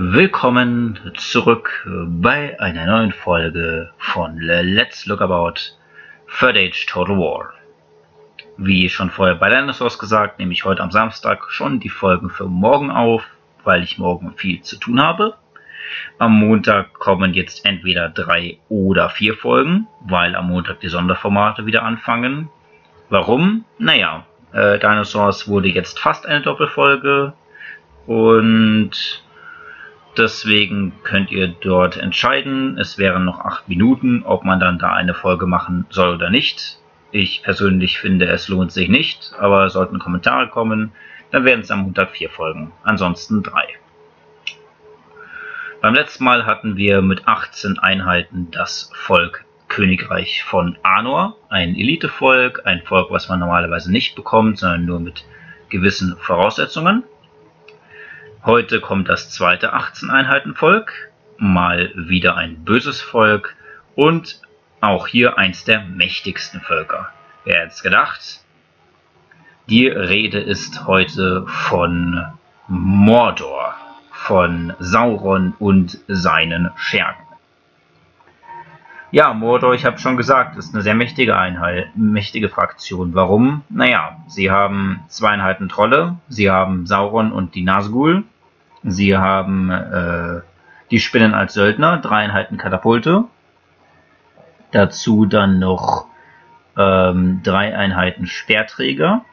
Willkommen zurück bei einer neuen Folge von Let's Look About Third Age Total War. Wie schon vorher bei Dinosaurs gesagt, nehme ich heute am Samstag schon die Folgen für morgen auf, weil ich morgen viel zu tun habe. Am Montag kommen jetzt entweder drei oder vier Folgen, weil am Montag die Sonderformate wieder anfangen. Warum? Naja, äh, Dinosaurs wurde jetzt fast eine Doppelfolge und deswegen könnt ihr dort entscheiden. Es wären noch acht Minuten, ob man dann da eine Folge machen soll oder nicht. Ich persönlich finde, es lohnt sich nicht, aber sollten Kommentare kommen, dann werden es am Montag vier Folgen, ansonsten drei. Beim letzten Mal hatten wir mit 18 Einheiten das Volk Königreich von Anor, ein Elitevolk, ein Volk, was man normalerweise nicht bekommt, sondern nur mit gewissen Voraussetzungen. Heute kommt das zweite 18 Einheiten Volk, mal wieder ein böses Volk und auch hier eins der mächtigsten Völker. Wer hätte es gedacht? Die Rede ist heute von Mordor, von Sauron und seinen Schergen. Ja, Mordor, ich habe schon gesagt, ist eine sehr mächtige Einheit, mächtige Fraktion. Warum? Naja, sie haben zwei Einheiten Trolle, sie haben Sauron und die Nazgul, sie haben äh, die Spinnen als Söldner, drei Einheiten Katapulte, Dazu dann noch ähm, drei Einheiten Speerträger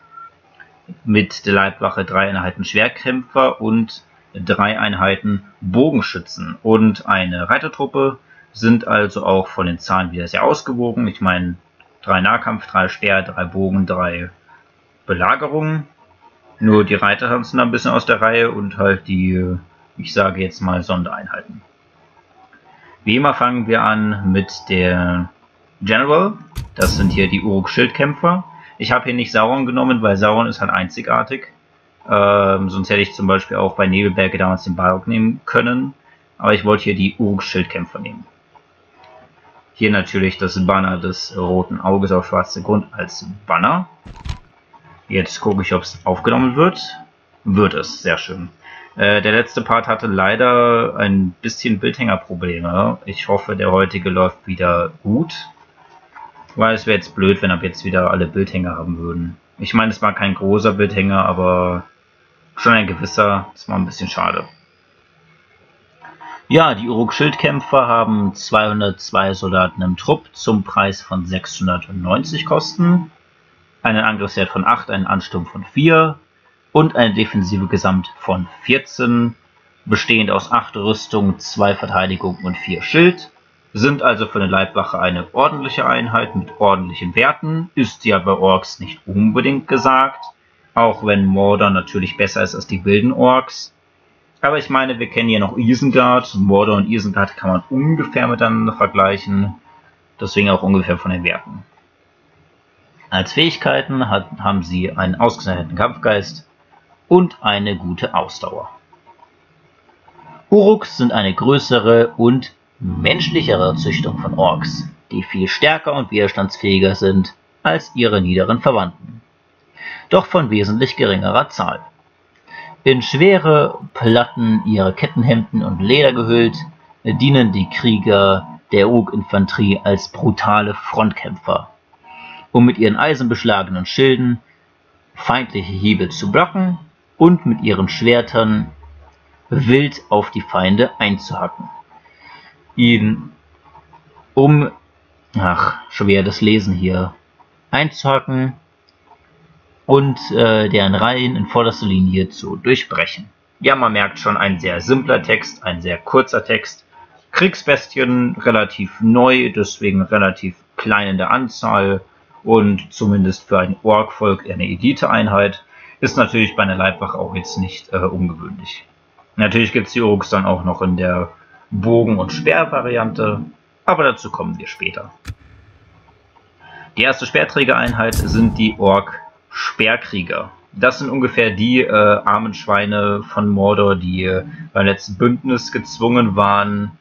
mit der Leibwache drei Einheiten Schwerkämpfer und drei Einheiten Bogenschützen und eine Reitertruppe sind also auch von den Zahlen wieder sehr ausgewogen. Ich meine, drei Nahkampf, drei Speer, drei Bogen, drei Belagerungen. Nur die Reiter tanzen da ein bisschen aus der Reihe und halt die, ich sage jetzt mal, Sondereinheiten. Wie immer fangen wir an mit der General. Das sind hier die Uruk-Schildkämpfer. Ich habe hier nicht Sauron genommen, weil Sauron ist halt einzigartig. Ähm, sonst hätte ich zum Beispiel auch bei Nebelberge damals den Balrog nehmen können. Aber ich wollte hier die Uruk-Schildkämpfer nehmen. Hier natürlich das Banner des roten Auges auf schwarzer Grund als Banner. Jetzt gucke ich, ob es aufgenommen wird. Wird es, sehr schön. Äh, der letzte Part hatte leider ein bisschen Bildhängerprobleme. Ich hoffe, der heutige läuft wieder gut. Weil es wäre jetzt blöd, wenn ab jetzt wieder alle Bildhänger haben würden. Ich meine, es war kein großer Bildhänger, aber schon ein gewisser. Das war ein bisschen schade. Ja, die Uruk-Schildkämpfer haben 202 Soldaten im Trupp zum Preis von 690 Kosten, einen Angriffswert von 8, einen Ansturm von 4, und eine defensive Gesamt von 14, bestehend aus 8 Rüstung, 2 Verteidigung und 4 Schild. Sind also für eine Leibwache eine ordentliche Einheit mit ordentlichen Werten, ist ja bei Orks nicht unbedingt gesagt, auch wenn Mordor natürlich besser ist als die wilden Orks. Aber ich meine, wir kennen ja noch Isengard, Mordor und Isengard kann man ungefähr miteinander vergleichen, deswegen auch ungefähr von den Werten. Als Fähigkeiten hat, haben sie einen ausgezeichneten Kampfgeist, und eine gute Ausdauer. Uruks sind eine größere und menschlichere Züchtung von Orks, die viel stärker und widerstandsfähiger sind als ihre niederen Verwandten, doch von wesentlich geringerer Zahl. In schwere Platten, ihre Kettenhemden und Leder gehüllt, dienen die Krieger der Uruk-Infanterie als brutale Frontkämpfer, um mit ihren eisenbeschlagenen Schilden feindliche Hiebe zu blocken und mit ihren Schwertern wild auf die Feinde einzuhacken. Ihn um, ach, schwer das Lesen hier, einzuhacken und äh, deren Reihen in vorderster Linie zu durchbrechen. Ja, man merkt schon, ein sehr simpler Text, ein sehr kurzer Text. Kriegsbestien relativ neu, deswegen relativ klein in der Anzahl und zumindest für ein Ork-Volk eine Elite-Einheit. Ist natürlich bei einer Leibwache auch jetzt nicht äh, ungewöhnlich. Natürlich gibt es die Uruks dann auch noch in der Bogen- und Speer-Variante, aber dazu kommen wir später. Die erste Speerträgereinheit sind die Ork-Speerkrieger. Das sind ungefähr die äh, armen Schweine von Mordor, die äh, beim letzten Bündnis gezwungen waren,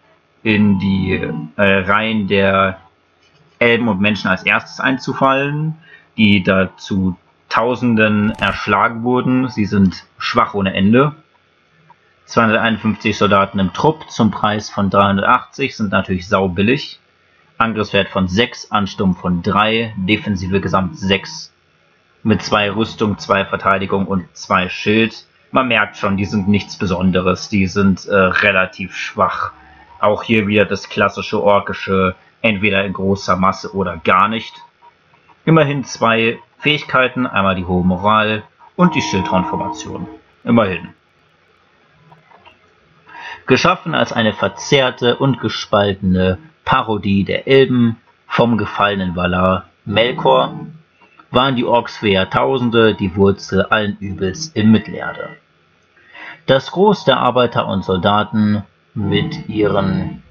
in die äh, Reihen der Elben und Menschen als erstes einzufallen, die dazu Tausenden erschlagen wurden. Sie sind schwach ohne Ende. 251 Soldaten im Trupp zum Preis von 380 sind natürlich saubillig. Angriffswert von 6, Ansturm von 3, Defensive Gesamt 6 mit 2 Rüstung, 2 Verteidigung und 2 Schild. Man merkt schon, die sind nichts Besonderes, die sind äh, relativ schwach. Auch hier wieder das klassische orkische, entweder in großer Masse oder gar nicht. Immerhin zwei Fähigkeiten, einmal die hohe Moral und die Schildtraumformation. Immerhin. Geschaffen als eine verzerrte und gespaltene Parodie der Elben vom gefallenen Valar Melkor, waren die Orks für Jahrtausende die Wurzel allen Übels in Mittelerde. Das Groß der Arbeiter und Soldaten mit ihren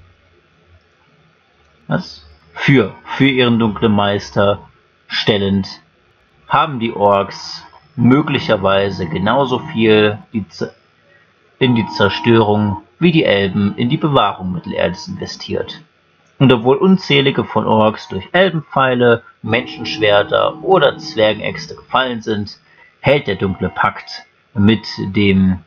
was? Für, für ihren dunklen Meister stellend, haben die Orks möglicherweise genauso viel in die Zerstörung wie die Elben in die Bewahrung Mittelerdes investiert. Und obwohl unzählige von Orks durch Elbenpfeile, Menschenschwerter oder Zwergenäxte gefallen sind, hält der dunkle Pakt mit dem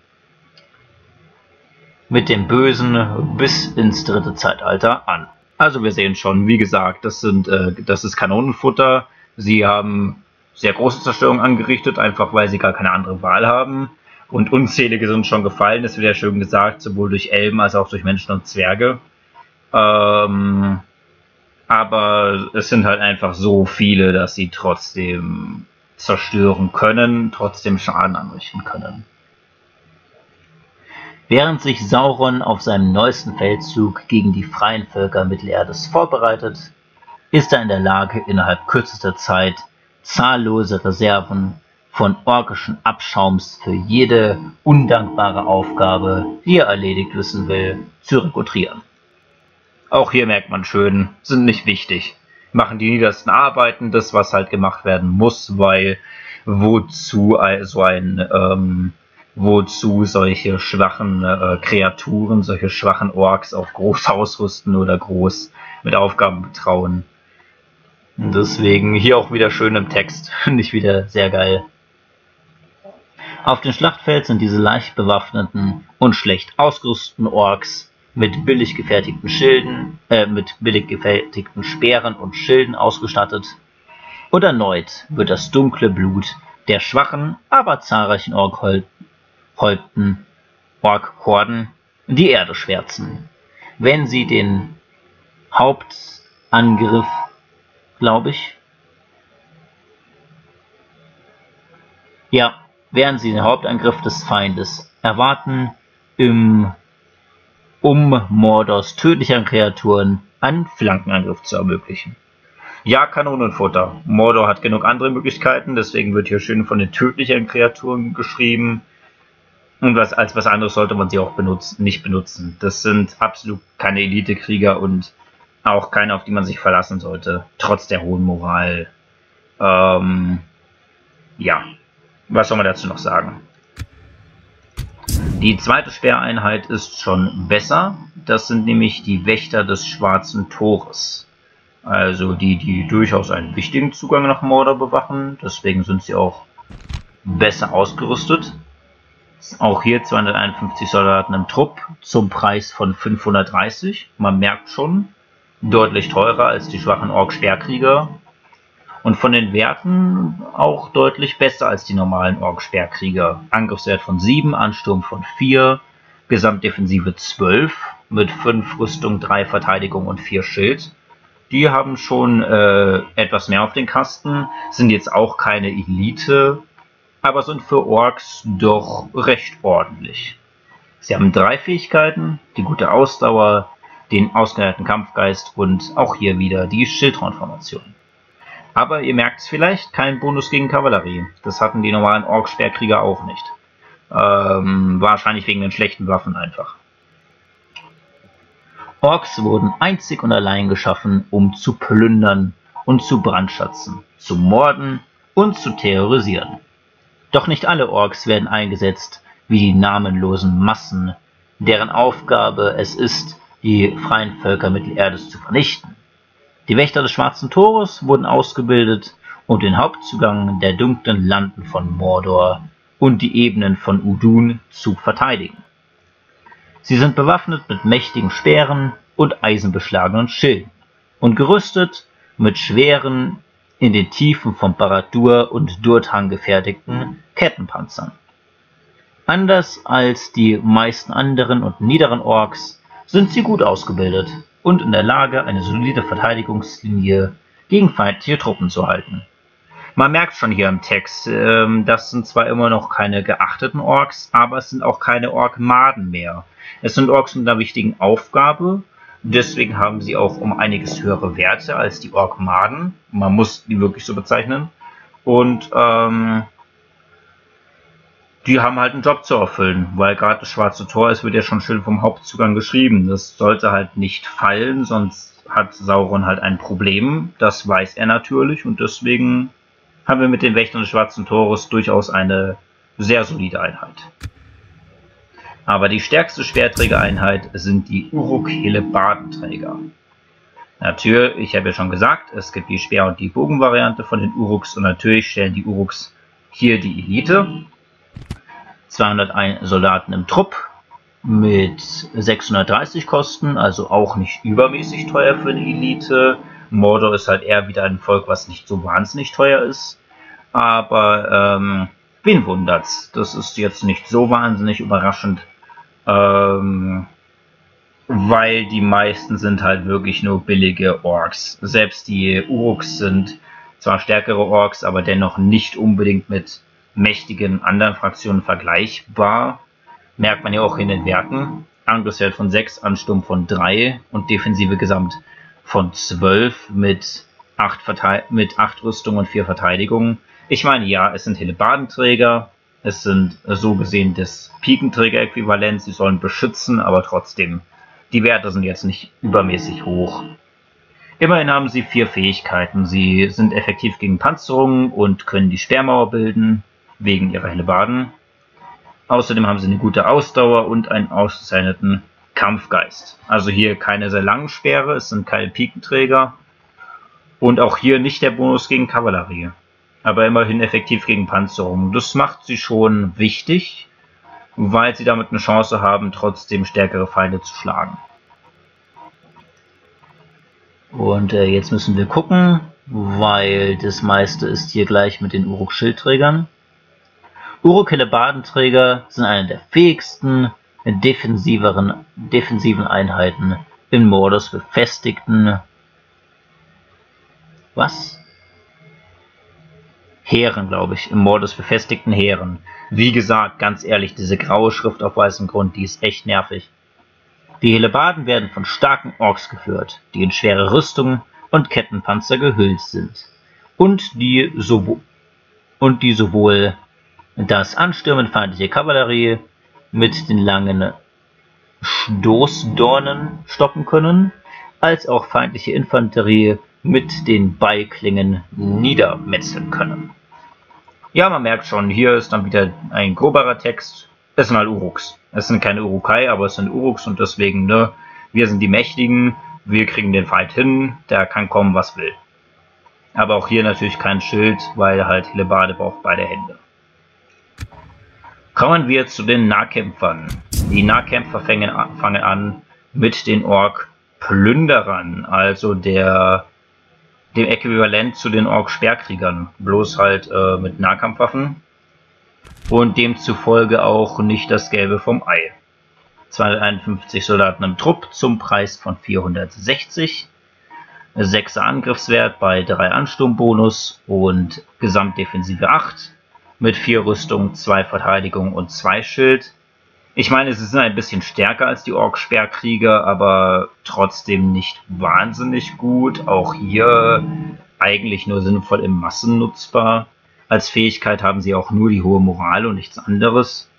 mit dem Bösen bis ins dritte Zeitalter an. Also wir sehen schon, wie gesagt, das sind äh, das ist Kanonenfutter. Sie haben sehr große Zerstörung angerichtet, einfach weil sie gar keine andere Wahl haben. Und unzählige sind schon gefallen, das wird ja schön gesagt, sowohl durch Elben als auch durch Menschen und Zwerge. Ähm, aber es sind halt einfach so viele, dass sie trotzdem zerstören können, trotzdem Schaden anrichten können. Während sich Sauron auf seinem neuesten Feldzug gegen die freien Völker Mittelerdes vorbereitet, ist er in der Lage, innerhalb kürzester Zeit zahllose Reserven von orkischen Abschaums für jede undankbare Aufgabe, die er erledigt wissen will, zu rekrutieren. Auch hier merkt man schön, sind nicht wichtig. Machen die niedersten Arbeiten das, was halt gemacht werden muss, weil wozu so ein, ähm, wozu solche schwachen äh, Kreaturen, solche schwachen Orks auf groß ausrüsten oder groß mit Aufgaben betrauen. Deswegen hier auch wieder schön im Text, finde ich wieder sehr geil. Auf dem Schlachtfeld sind diese leicht bewaffneten und schlecht ausgerüsteten Orks mit billig gefertigten Schilden, äh, mit billig gefertigten Speeren und Schilden ausgestattet. Und erneut wird das dunkle Blut der schwachen, aber zahlreichen Orkhäupten, Orkhorden die Erde schwärzen, wenn sie den Hauptangriff glaube ich. Ja, während sie den Hauptangriff des Feindes erwarten, im, um Mordors tödlicher Kreaturen einen Flankenangriff zu ermöglichen. Ja, Kanonenfutter. Mordor hat genug andere Möglichkeiten, deswegen wird hier schön von den tödlichen Kreaturen geschrieben. Und was, als was anderes sollte man sie auch benutzen, nicht benutzen. Das sind absolut keine Elite-Krieger und auch keine, auf die man sich verlassen sollte, trotz der hohen Moral. Ähm, ja, was soll man dazu noch sagen? Die zweite Sperreinheit ist schon besser. Das sind nämlich die Wächter des Schwarzen Tores. Also die, die durchaus einen wichtigen Zugang nach Mordor bewachen. Deswegen sind sie auch besser ausgerüstet. Auch hier 251 Soldaten im Trupp zum Preis von 530. Man merkt schon, deutlich teurer als die schwachen Ork-Sperrkrieger und von den Werten auch deutlich besser als die normalen Ork-Sperrkrieger. Angriffswert von 7, Ansturm von 4, Gesamtdefensive 12 mit 5 Rüstung, 3 Verteidigung und 4 Schild. Die haben schon äh, etwas mehr auf den Kasten, sind jetzt auch keine Elite, aber sind für Orks doch recht ordentlich. Sie haben drei Fähigkeiten, die gute Ausdauer, den ausgereihten Kampfgeist und auch hier wieder die Schildtraumformation. Aber ihr merkt es vielleicht, kein Bonus gegen Kavallerie. Das hatten die normalen Ork-Sperrkrieger auch nicht. Ähm, wahrscheinlich wegen den schlechten Waffen einfach. Orks wurden einzig und allein geschaffen, um zu plündern und zu brandschatzen, zu morden und zu terrorisieren. Doch nicht alle Orks werden eingesetzt wie die namenlosen Massen, deren Aufgabe es ist, die freien Völker Mittelerdes zu vernichten. Die Wächter des Schwarzen Tores wurden ausgebildet, um den Hauptzugang der dunklen Landen von Mordor und die Ebenen von Udun zu verteidigen. Sie sind bewaffnet mit mächtigen Speeren und eisenbeschlagenen Schilden und gerüstet mit schweren, in den Tiefen von Baradur und Durthang gefertigten Kettenpanzern. Anders als die meisten anderen und niederen Orks sind sie gut ausgebildet und in der Lage, eine solide Verteidigungslinie gegen feindliche Truppen zu halten. Man merkt schon hier im Text, ähm, das sind zwar immer noch keine geachteten Orks, aber es sind auch keine Orkmaden mehr. Es sind Orks mit einer wichtigen Aufgabe, deswegen haben sie auch um einiges höhere Werte als die Orkmaden. Man muss die wirklich so bezeichnen. Und ähm, die haben halt einen Job zu erfüllen, weil gerade das Schwarze Tor, es wird ja schon schön vom Hauptzugang geschrieben. Das sollte halt nicht fallen, sonst hat Sauron halt ein Problem. Das weiß er natürlich und deswegen haben wir mit den Wächtern des Schwarzen Tores durchaus eine sehr solide Einheit. Aber die stärkste Schwerträgereinheit sind die Uruk-Helebardenträger. Natürlich, ich habe ja schon gesagt, es gibt die Speer- und die Bogenvariante von den Uruks und natürlich stellen die Uruks hier die Elite. 201 Soldaten im Trupp mit 630 Kosten, also auch nicht übermäßig teuer für eine Elite. Mordor ist halt eher wieder ein Volk, was nicht so wahnsinnig teuer ist. Aber ähm, wen wundert's? Das ist jetzt nicht so wahnsinnig überraschend. Ähm, weil die meisten sind halt wirklich nur billige Orks. Selbst die Uruks sind zwar stärkere Orks, aber dennoch nicht unbedingt mit mächtigen anderen Fraktionen vergleichbar. Merkt man ja auch in den Werten. Angriffswert von 6, Ansturm von 3 und Defensive gesamt von 12 mit 8, mit 8 Rüstung und 4 Verteidigung. Ich meine, ja, es sind Helebardenträger, es sind so gesehen das Pikenträger-Äquivalent, sie sollen beschützen, aber trotzdem, die Werte sind jetzt nicht übermäßig hoch. Immerhin haben sie vier Fähigkeiten. Sie sind effektiv gegen Panzerungen und können die Sperrmauer bilden wegen ihrer Hellebarden. Außerdem haben sie eine gute Ausdauer und einen ausgezeichneten Kampfgeist. Also hier keine sehr langen Speere, es sind keine Pikenträger. Und auch hier nicht der Bonus gegen Kavallerie. Aber immerhin effektiv gegen Panzerung. Das macht sie schon wichtig, weil sie damit eine Chance haben, trotzdem stärkere Feinde zu schlagen. Und äh, jetzt müssen wir gucken, weil das meiste ist hier gleich mit den Uruk-Schildträgern. Uruk-Helebardenträger sind eine der fähigsten, defensiveren, defensiven Einheiten in Mordors befestigten was? Heeren, glaube ich, im Mordors befestigten Heeren. Wie gesagt, ganz ehrlich, diese graue Schrift auf weißem Grund, die ist echt nervig. Die Hellebarden werden von starken Orks geführt, die in schwere Rüstungen und Kettenpanzer gehüllt sind und die, so, und die sowohl das Anstürmen feindlicher Kavallerie mit den langen Stoßdornen stoppen können, als auch feindliche Infanterie mit den Beiklingen niedermetzeln können. Ja, man merkt schon, hier ist dann wieder ein groberer Text. Es sind halt Uruks. Es sind keine Urukai, aber es sind Uruks und deswegen, ne, wir sind die Mächtigen, wir kriegen den Fight hin, der kann kommen, was will. Aber auch hier natürlich kein Schild, weil halt Hellebarde braucht beide Hände. Kommen wir zu den Nahkämpfern. Die Nahkämpfer fangen an, fangen an mit den Ork-Plünderern, also der dem Äquivalent zu den Ork-Sperrkriegern, bloß halt äh, mit Nahkampfwaffen und demzufolge auch nicht das Gelbe vom Ei. 251 Soldaten im Trupp zum Preis von 460, 6er Angriffswert bei 3 Ansturmbonus und Gesamtdefensive 8 mit 4 Rüstung, 2 Verteidigung und 2 Schild. Ich meine, sie sind ein bisschen stärker als die Ork-Sperrkrieger, aber trotzdem nicht wahnsinnig gut. Auch hier eigentlich nur sinnvoll im Massen nutzbar. Als Fähigkeit haben sie auch nur die hohe Moral und nichts anderes.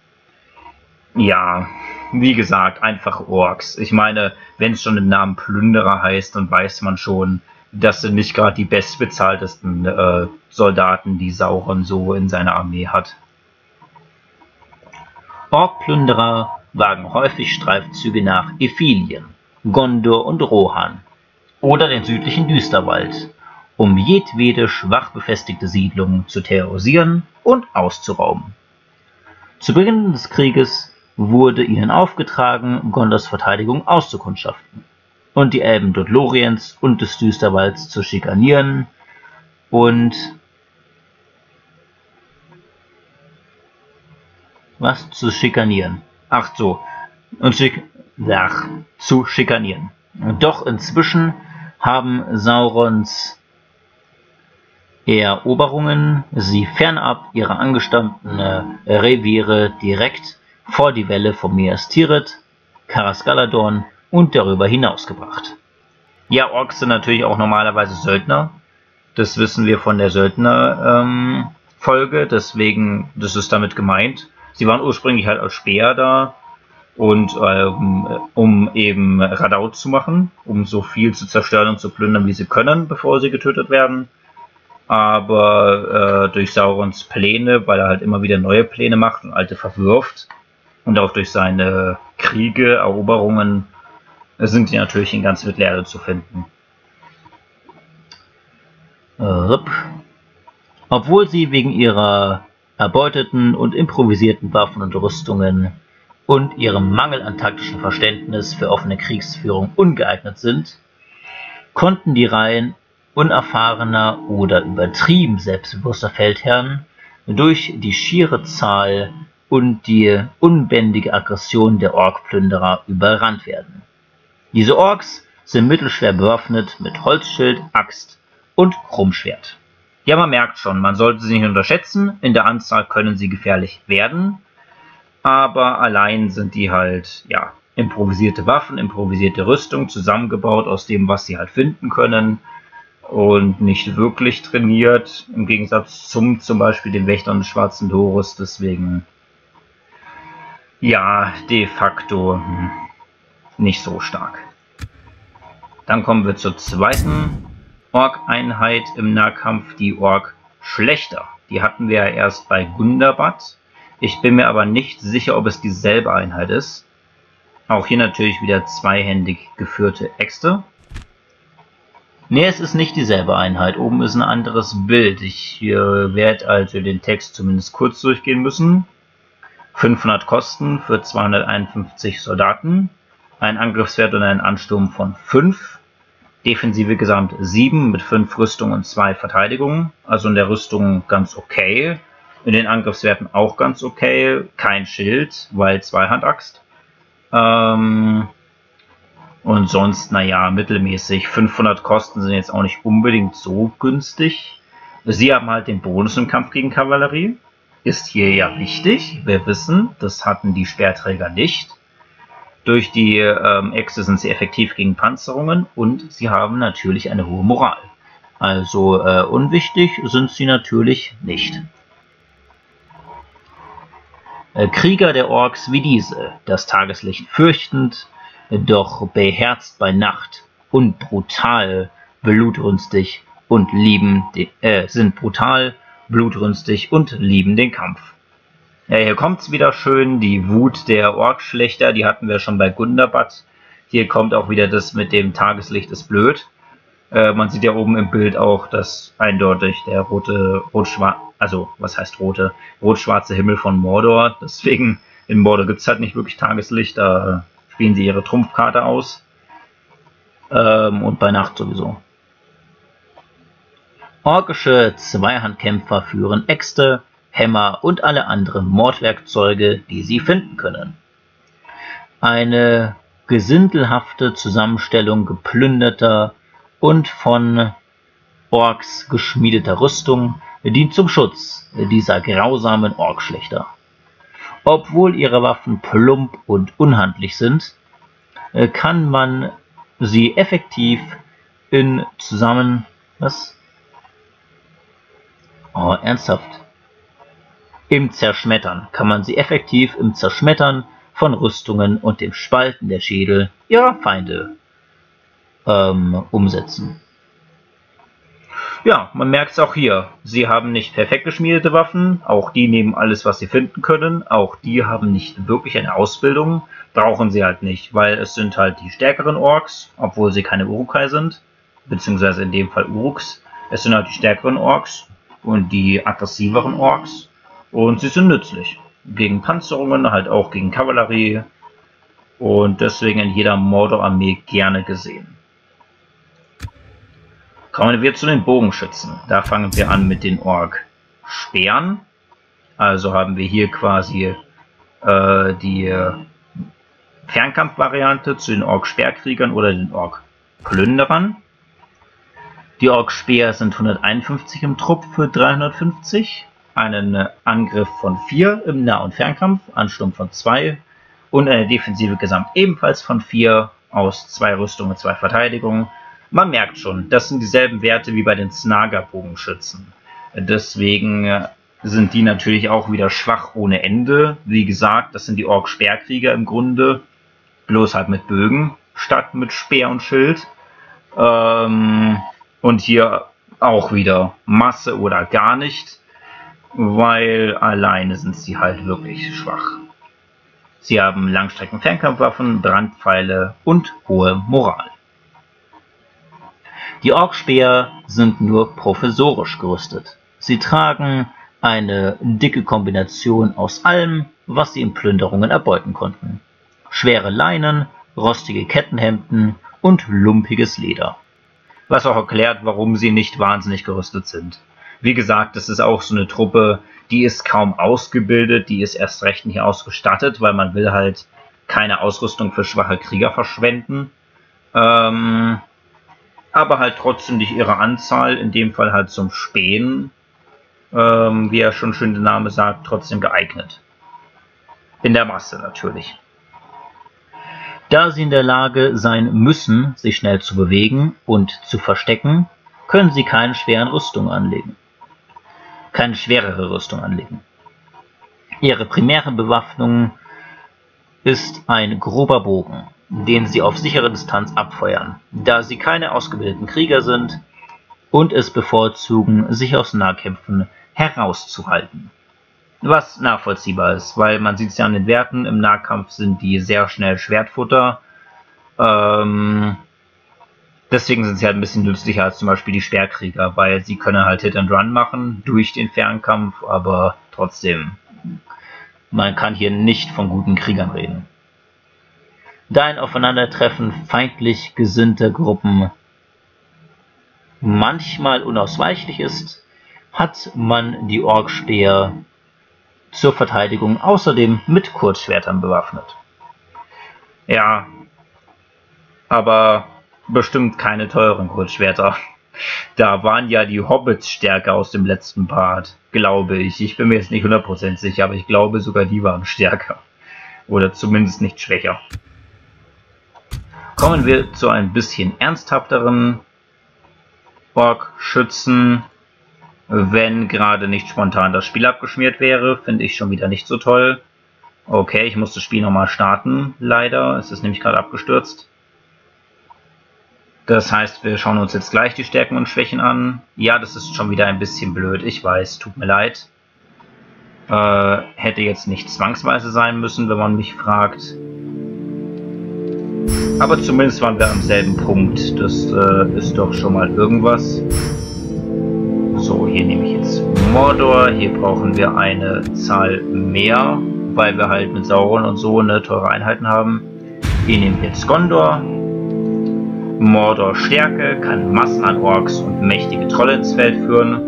Ja, wie gesagt, einfach Orks. Ich meine, wenn es schon im Namen Plünderer heißt, dann weiß man schon, das sind nicht gerade die bestbezahltesten äh, Soldaten, die Sauron so in seiner Armee hat. Orkplünderer wagen häufig Streifzüge nach Ithilien, Gondor und Rohan oder den südlichen Düsterwald, um jedwede schwach befestigte Siedlung zu terrorisieren und auszurauben. Zu Beginn des Krieges wurde ihnen aufgetragen, Gondors Verteidigung auszukundschaften und die Elben Dothloriens und des Düsterwalds zu schikanieren und was zu schikanieren. Ach so, und schik ach, zu schikanieren. Doch inzwischen haben Saurons Eroberungen sie fernab ihrer angestammten äh, Reviere direkt vor die Welle von Minas Tirith, Karas und darüber hinaus gebracht. Ja, Orks sind natürlich auch normalerweise Söldner. Das wissen wir von der Söldner-Folge, ähm, deswegen, das ist damit gemeint. Sie waren ursprünglich halt als Speer da und ähm, um eben Radau zu machen, um so viel zu zerstören und zu plündern, wie sie können, bevor sie getötet werden. Aber äh, durch Saurons Pläne, weil er halt immer wieder neue Pläne macht und alte verwirft, und auch durch seine Kriege, Eroberungen, sind die natürlich in ganz Mittelerde zu finden. Obwohl sie wegen ihrer erbeuteten und improvisierten Waffen und Rüstungen und ihrem Mangel an taktischem Verständnis für offene Kriegsführung ungeeignet sind, konnten die Reihen unerfahrener oder übertrieben selbstbewusster Feldherren durch die schiere Zahl und die unbändige Aggression der Orkplünderer überrannt werden. Diese Orks sind mittelschwer bewaffnet mit Holzschild, Axt und Krummschwert. Ja, man merkt schon, man sollte sie nicht unterschätzen, in der Anzahl können sie gefährlich werden, aber allein sind die halt, ja, improvisierte Waffen, improvisierte Rüstung, zusammengebaut aus dem, was sie halt finden können und nicht wirklich trainiert, im Gegensatz zum zum Beispiel den Wächtern des Schwarzen Tores, deswegen ja, de facto hm, nicht so stark. Dann kommen wir zur zweiten Ork-Einheit im Nahkampf, die Ork-Schlechter. Die hatten wir ja erst bei Gundabad. Ich bin mir aber nicht sicher, ob es dieselbe Einheit ist. Auch hier natürlich wieder zweihändig geführte Äxte. Ne, es ist nicht dieselbe Einheit. Oben ist ein anderes Bild. Ich äh, werde also den Text zumindest kurz durchgehen müssen. 500 Kosten für 251 Soldaten, ein Angriffswert und ein Ansturm von 5, Defensive gesamt 7 mit 5 Rüstung und 2 Verteidigung, also in der Rüstung ganz okay, in den Angriffswerten auch ganz okay, kein Schild, weil Zweihandaxt. Ähm, und sonst, naja, mittelmäßig. 500 Kosten sind jetzt auch nicht unbedingt so günstig. Sie haben halt den Bonus im Kampf gegen Kavallerie ist hier ja wichtig. Wir wissen, das hatten die Speerträger nicht. Durch die ähm, Echse sind sie effektiv gegen Panzerungen und sie haben natürlich eine hohe Moral. Also äh, unwichtig sind sie natürlich nicht. Äh, Krieger der Orks wie diese, das Tageslicht fürchtend, doch beherzt bei Nacht und brutal, blutrünstig und lieben, äh, sind brutal, blutrünstig und lieben den Kampf. Ja, hier kommt's wieder schön, die Wut der Orkschlechter, die hatten wir schon bei Gundabad. Hier kommt auch wieder das mit dem Tageslicht ist blöd. Äh, man sieht ja oben im Bild auch, dass eindeutig der rote, rot-schwarze, also was heißt rote, rot-schwarze Himmel von Mordor. Deswegen in Mordor gibt's halt nicht wirklich Tageslicht, da spielen sie ihre Trumpfkarte aus. Ähm, und bei Nacht sowieso. Orkische Zweihandkämpfer führen Äxte, Hämmer und alle anderen Mordwerkzeuge, die sie finden können. Eine gesindelhafte Zusammenstellung geplünderter und von Orks geschmiedeter Rüstung dient zum Schutz dieser grausamen Orkschlechter. Obwohl ihre Waffen plump und unhandlich sind, kann man sie effektiv in zusammen was Oh, ernsthaft. Im Zerschmettern kann man sie effektiv im Zerschmettern von Rüstungen und dem Spalten der Schädel ihrer Feinde ähm, umsetzen. Ja, man merkt es auch hier. Sie haben nicht perfekt geschmiedete Waffen, auch die nehmen alles, was sie finden können. Auch die haben nicht wirklich eine Ausbildung, brauchen sie halt nicht, weil es sind halt die stärkeren Orks, obwohl sie keine Urukai sind, beziehungsweise in dem Fall Uruks. Es sind halt die stärkeren Orks und die aggressiveren Orks und sie sind nützlich. gegen Panzerungen, halt auch gegen Kavallerie und deswegen in jeder Mordor-Armee gerne gesehen. Kommen wir zu den Bogenschützen. Da fangen wir an mit den Ork-Speeren. Also haben wir hier quasi äh, die Fernkampfvariante zu den Ork-Speerkriegern oder den Ork-Plünderern. Die Ork-Speer sind 151 im Trupp für 350, einen Angriff von 4 im Nah- und Fernkampf, Ansturm von 2 und eine defensive Gesamt ebenfalls von 4 aus 2 Rüstungen und 2 Verteidigungen. Man merkt schon, das sind dieselben Werte wie bei den Snaga-Bogenschützen. Deswegen äh, sind die natürlich auch wieder schwach ohne Ende. Wie gesagt, das sind die Ork-Speerkrieger im Grunde, bloß halt mit Bögen statt mit Speer und Schild. Ähm, und hier auch wieder Masse oder gar nicht, weil alleine sind sie halt wirklich schwach. Sie haben Langstrecken-Fernkampfwaffen, Brandpfeile und hohe Moral. Die Orkspeer sind nur professorisch gerüstet. Sie tragen eine dicke Kombination aus allem, was sie in Plünderungen erbeuten konnten. Schwere Leinen, rostige Kettenhemden und lumpiges Leder was auch erklärt, warum sie nicht wahnsinnig gerüstet sind. Wie gesagt, das ist auch so eine Truppe, die ist kaum ausgebildet, die ist erst recht nicht ausgestattet, weil man will halt keine Ausrüstung für schwache Krieger verschwenden. Ähm, aber halt trotzdem durch ihre Anzahl, in dem Fall halt zum Spähen, ähm, wie ja schon schön der Name sagt, trotzdem geeignet. In der Masse natürlich. Da sie in der Lage sein müssen, sich schnell zu bewegen und zu verstecken, können sie keine schweren Rüstungen anlegen. Keine schwerere Rüstung anlegen. Ihre primäre Bewaffnung ist ein grober Bogen, den sie auf sichere Distanz abfeuern, da sie keine ausgebildeten Krieger sind und es bevorzugen, sich aus Nahkämpfen herauszuhalten. Was nachvollziehbar ist, weil man sieht es ja an den Werten, im Nahkampf sind die sehr schnell Schwertfutter. Ähm, deswegen sind sie halt ein bisschen nützlicher als zum Beispiel die Speerkrieger, weil sie können halt Hit and Run machen durch den Fernkampf, aber trotzdem, man kann hier nicht von guten Kriegern reden. Da ein Aufeinandertreffen feindlich gesinnter Gruppen manchmal unausweichlich ist, hat man die Orkspeer zur Verteidigung außerdem mit Kurzschwertern bewaffnet. Ja, aber bestimmt keine teuren Kurzschwerter. Da waren ja die Hobbits stärker aus dem letzten Part, glaube ich. Ich bin mir jetzt nicht 100% sicher, aber ich glaube sogar die waren stärker. Oder zumindest nicht schwächer. Kommen wir zu ein bisschen ernsthafteren Ork-Schützen wenn gerade nicht spontan das Spiel abgeschmiert wäre, finde ich schon wieder nicht so toll. Okay, ich muss das Spiel nochmal starten, leider. Es ist nämlich gerade abgestürzt. Das heißt, wir schauen uns jetzt gleich die Stärken und Schwächen an. Ja, das ist schon wieder ein bisschen blöd, ich weiß, tut mir leid. Äh, hätte jetzt nicht zwangsweise sein müssen, wenn man mich fragt. Aber zumindest waren wir am selben Punkt. Das äh, ist doch schon mal irgendwas. So, hier nehme ich jetzt Mordor. Hier brauchen wir eine Zahl mehr, weil wir halt mit Sauron und so eine teure Einheiten haben. Hier nehme ich jetzt Gondor. Mordor Stärke, kann Massen an Orks und mächtige Trolle ins Feld führen.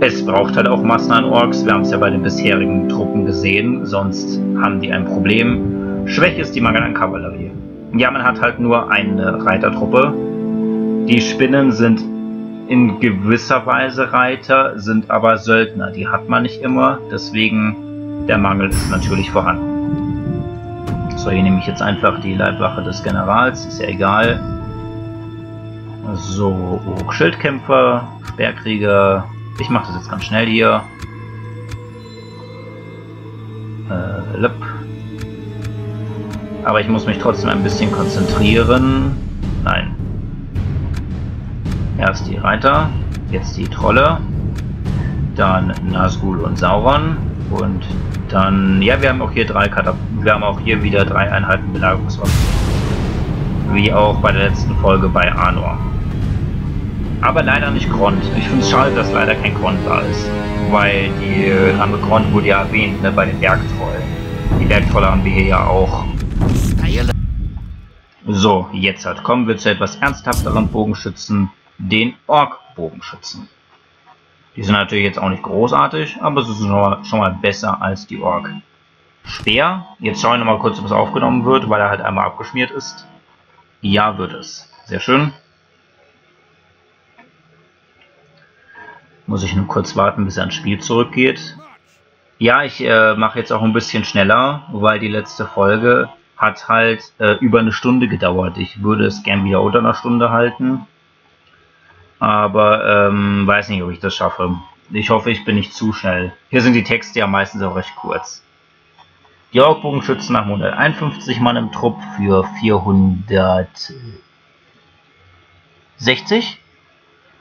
Es braucht halt auch Massen an Orks, wir haben es ja bei den bisherigen Truppen gesehen, sonst haben die ein Problem. Schwäche ist die Mangel an Kavallerie. Ja, man hat halt nur eine Reitertruppe. Die Spinnen sind in gewisser Weise Reiter, sind aber Söldner. Die hat man nicht immer, deswegen der Mangel ist natürlich vorhanden. So, hier nehme ich jetzt einfach die Leibwache des Generals, ist ja egal. So, Schildkämpfer, Speerkrieger. Ich mache das jetzt ganz schnell hier. Äh, lip. Aber ich muss mich trotzdem ein bisschen konzentrieren. Nein, Erst die Reiter, jetzt die Trolle, dann Nazgul und Sauron und dann, ja, wir haben auch hier drei Katap wir haben auch hier wieder drei Einheiten Belagerungswaffen. Wie auch bei der letzten Folge bei Anor. Aber leider nicht Grond. Ich finde es schade, dass leider kein Grond da ist. Weil die andere Grond wurde ja erwähnt, ne, bei den Bergtrollen. Die Bergtrolle haben wir hier ja auch. So, jetzt halt kommen wir zu etwas ernsthafteren Bogenschützen, den Ork-Bogenschützen. Die sind natürlich jetzt auch nicht großartig, aber sie sind schon mal besser als die Ork. Speer, jetzt schauen wir mal kurz, ob es aufgenommen wird, weil er halt einmal abgeschmiert ist. Ja, wird es. Sehr schön. Muss ich nur kurz warten, bis er ins Spiel zurückgeht. Ja, ich äh, mache jetzt auch ein bisschen schneller, weil die letzte Folge hat halt äh, über eine Stunde gedauert. Ich würde es gern wieder unter einer Stunde halten. Aber ähm, weiß nicht, ob ich das schaffe. Ich hoffe, ich bin nicht zu schnell. Hier sind die Texte ja meistens auch recht kurz. Die Orkbogenschützen haben 151 Mann im Trupp für 460.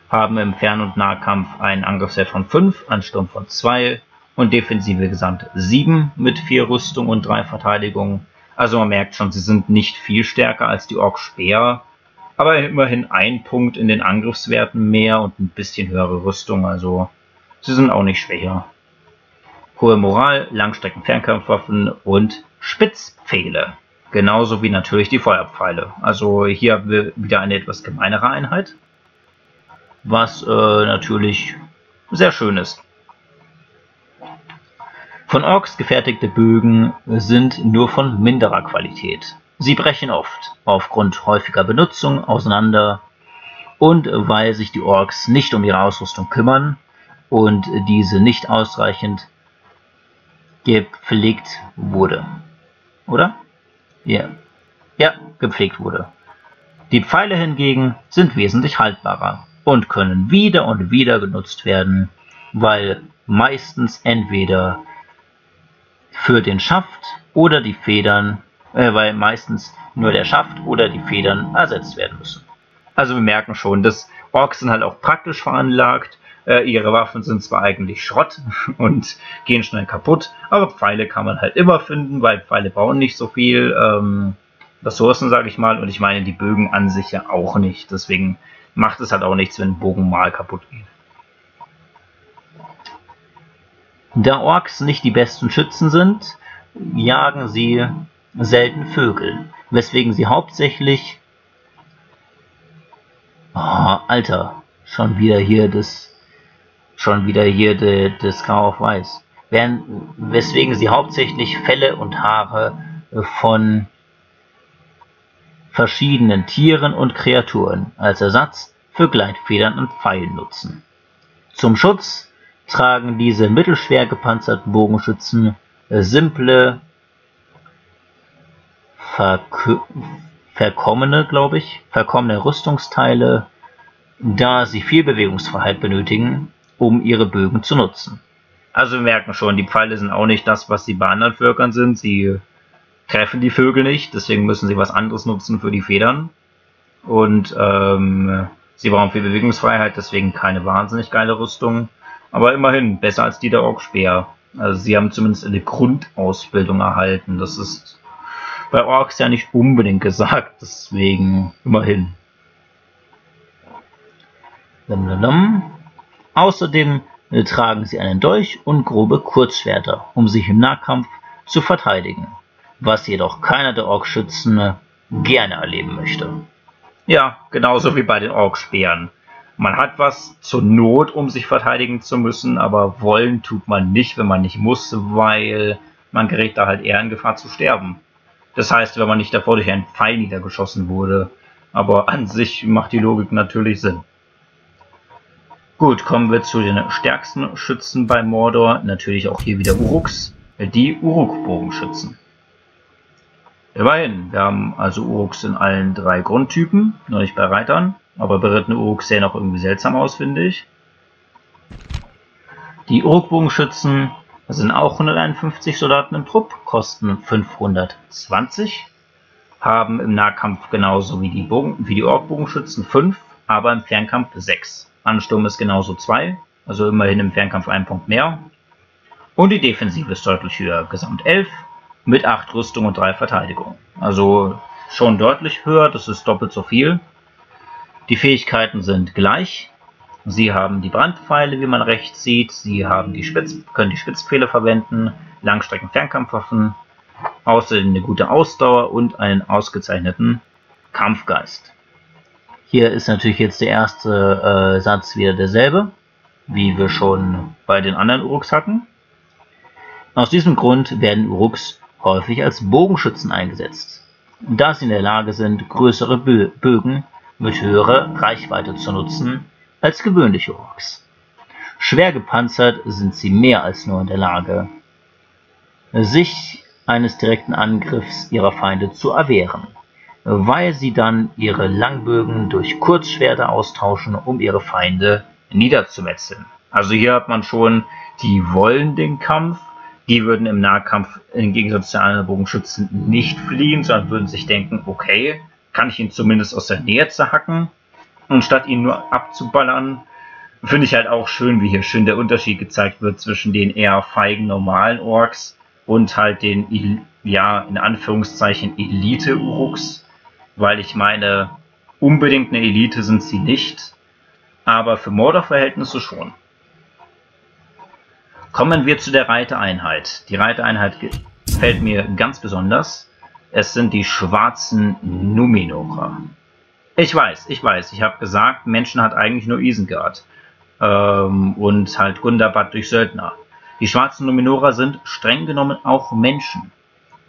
Haben im Fern- und Nahkampf einen Angriffswert von 5, Ansturm von 2 und Defensive gesamt 7 mit 4 Rüstung und 3 Verteidigung. Also man merkt schon, sie sind nicht viel stärker als die Ork Speer, aber immerhin ein Punkt in den Angriffswerten mehr und ein bisschen höhere Rüstung, also sie sind auch nicht schwächer hohe Moral, Langstrecken-Fernkampfwaffen und Spitzpfähle. Genauso wie natürlich die Feuerpfeile. Also hier haben wir wieder eine etwas gemeinere Einheit, was äh, natürlich sehr schön ist. Von Orks gefertigte Bögen sind nur von minderer Qualität. Sie brechen oft, aufgrund häufiger Benutzung, auseinander und weil sich die Orks nicht um ihre Ausrüstung kümmern und diese nicht ausreichend gepflegt wurde. Oder? Ja. Ja, gepflegt wurde. Die Pfeile hingegen sind wesentlich haltbarer und können wieder und wieder genutzt werden, weil meistens entweder für den Schaft oder die Federn, äh, weil meistens nur der Schaft oder die Federn ersetzt werden müssen. Also wir merken schon, dass Orks sind halt auch praktisch veranlagt äh, ihre Waffen sind zwar eigentlich Schrott und gehen schnell kaputt, aber Pfeile kann man halt immer finden, weil Pfeile bauen nicht so viel ähm, Ressourcen, sage ich mal. Und ich meine, die Bögen an sich ja auch nicht. Deswegen macht es halt auch nichts, wenn Bogen mal kaputt geht. Da Orks nicht die besten Schützen sind, jagen sie selten Vögel, weswegen sie hauptsächlich... Oh, Alter, schon wieder hier das schon wieder hier de, das Grau auf Weiß. Während, weswegen sie hauptsächlich Felle und Haare von verschiedenen Tieren und Kreaturen als Ersatz für Gleitfedern und Pfeilen nutzen. Zum Schutz tragen diese mittelschwer gepanzerten Bogenschützen simple, verkommene, glaube ich, verkommene Rüstungsteile, da sie viel Bewegungsfreiheit benötigen um ihre Bögen zu nutzen. Also wir merken schon, die Pfeile sind auch nicht das, was sie bei anderen Völkern sind. Sie treffen die Vögel nicht, deswegen müssen sie was anderes nutzen für die Federn. Und ähm, sie brauchen viel Bewegungsfreiheit, deswegen keine wahnsinnig geile Rüstung. Aber immerhin besser als die der Orkspeer. Also sie haben zumindest eine Grundausbildung erhalten. Das ist bei Orks ja nicht unbedingt gesagt, deswegen immerhin. Lalalala. Außerdem äh, tragen sie einen Dolch und grobe Kurzschwerter, um sich im Nahkampf zu verteidigen, was jedoch keiner der Orkschützen äh, gerne erleben möchte. Ja, genauso wie bei den Orkspeeren. Man hat was zur Not, um sich verteidigen zu müssen, aber wollen tut man nicht, wenn man nicht muss, weil man gerät da halt eher in Gefahr zu sterben. Das heißt, wenn man nicht davor durch einen Pfeil niedergeschossen wurde. Aber an sich macht die Logik natürlich Sinn. Gut, kommen wir zu den stärksten Schützen bei Mordor. Natürlich auch hier wieder Uruks, die Uruk-Bogenschützen. Immerhin, wir haben also Uruks in allen drei Grundtypen, noch nicht bei Reitern, aber berittene Uruks sehen auch irgendwie seltsam aus, finde ich. Die Uruk-Bogenschützen sind auch 151 Soldaten im Trupp, kosten 520, haben im Nahkampf genauso wie die, Bogen, die Ork-Bogenschützen 5, aber im Fernkampf 6. Ansturm ist genauso 2, also immerhin im Fernkampf ein Punkt mehr. Und die Defensive ist deutlich höher, gesamt 11, mit 8 Rüstung und 3 Verteidigung. Also schon deutlich höher, das ist doppelt so viel. Die Fähigkeiten sind gleich. Sie haben die Brandpfeile, wie man rechts sieht. Sie haben die Spitz können die Spitzpfähle verwenden, Langstrecken-Fernkampfwaffen, außerdem eine gute Ausdauer und einen ausgezeichneten Kampfgeist. Hier ist natürlich jetzt der erste äh, Satz wieder derselbe, wie wir schon bei den anderen Uruks hatten. Aus diesem Grund werden Uruks häufig als Bogenschützen eingesetzt, da sie in der Lage sind, größere Bö Bögen mit höherer Reichweite zu nutzen als gewöhnliche Uruks. Schwer gepanzert sind sie mehr als nur in der Lage, sich eines direkten Angriffs ihrer Feinde zu erwehren, weil sie dann ihre Langbögen durch Kurzschwerter austauschen, um ihre Feinde niederzumetzeln. Also hier hat man schon, die wollen den Kampf, die würden im Nahkampf im Gegensatz zu anderen Bogenschützen nicht fliehen, sondern würden sich denken, okay, kann ich ihn zumindest aus der Nähe zerhacken. Und statt ihn nur abzuballern, finde ich halt auch schön, wie hier schön der Unterschied gezeigt wird zwischen den eher feigen normalen Orks und halt den, ja, in Anführungszeichen Elite-Uruks. Weil ich meine, unbedingt eine Elite sind sie nicht, aber für Mordor-Verhältnisse schon. Kommen wir zu der Reitereinheit. Die Reitereinheit gefällt mir ganz besonders. Es sind die schwarzen Numenorer. Ich weiß, ich weiß, ich habe gesagt, Menschen hat eigentlich nur Isengard. Ähm, und halt Gundabad durch Söldner. Die schwarzen Numenorer sind streng genommen auch Menschen.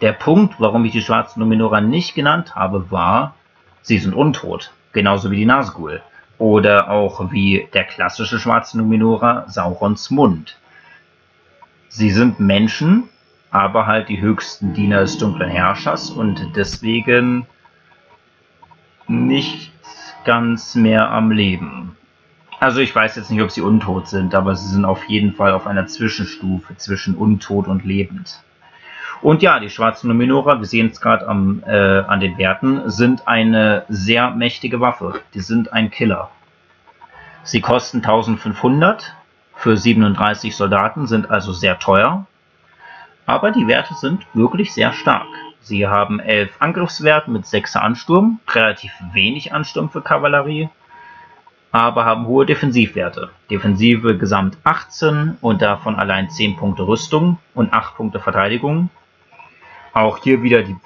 Der Punkt, warum ich die schwarzen Numenorer nicht genannt habe, war, sie sind untot. Genauso wie die Nazgul. Oder auch wie der klassische schwarze Numenorer Saurons Mund. Sie sind Menschen, aber halt die höchsten Diener des dunklen Herrschers und deswegen nicht ganz mehr am Leben. Also ich weiß jetzt nicht, ob sie untot sind, aber sie sind auf jeden Fall auf einer Zwischenstufe zwischen untot und lebend. Und ja, die schwarzen Numenora, wir sehen es gerade äh, an den Werten, sind eine sehr mächtige Waffe. Die sind ein Killer. Sie kosten 1500 für 37 Soldaten sind also sehr teuer, aber die Werte sind wirklich sehr stark. Sie haben 11 Angriffswert mit 6er Ansturm, relativ wenig Ansturm für Kavallerie, aber haben hohe Defensivwerte. Defensive gesamt 18 und davon allein 10 Punkte Rüstung und 8 Punkte Verteidigung. Auch hier wieder die,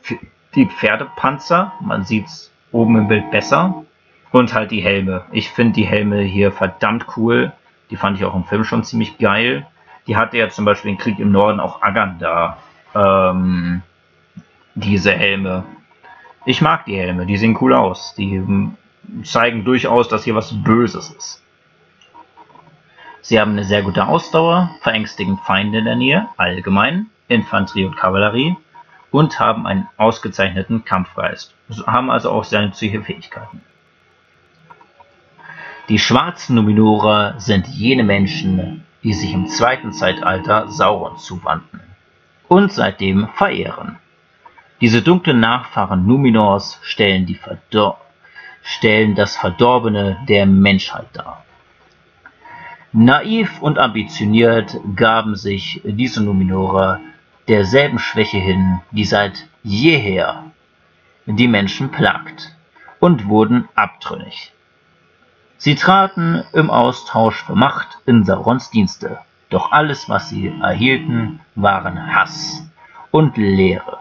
die Pferdepanzer, man sieht es oben im Bild besser. Und halt die Helme. Ich finde die Helme hier verdammt cool. Die fand ich auch im Film schon ziemlich geil. Die hatte ja zum Beispiel im Krieg im Norden auch Aganda. Ähm, diese Helme. Ich mag die Helme, die sehen cool aus. Die ähm, zeigen durchaus, dass hier was Böses ist. Sie haben eine sehr gute Ausdauer, verängstigen Feinde in der Nähe, allgemein, Infanterie und Kavallerie und haben einen ausgezeichneten Kampfgeist, haben also auch sehr nützliche Fähigkeiten. Die schwarzen Numenorer sind jene Menschen, die sich im zweiten Zeitalter Sauron zuwandten und seitdem verehren. Diese dunklen Nachfahren Numenors stellen, stellen das Verdorbene der Menschheit dar. Naiv und ambitioniert gaben sich diese Numenorer derselben Schwäche hin, die seit jeher die Menschen plagt, und wurden abtrünnig. Sie traten im Austausch für Macht in Saurons Dienste, doch alles, was sie erhielten, waren Hass und Leere.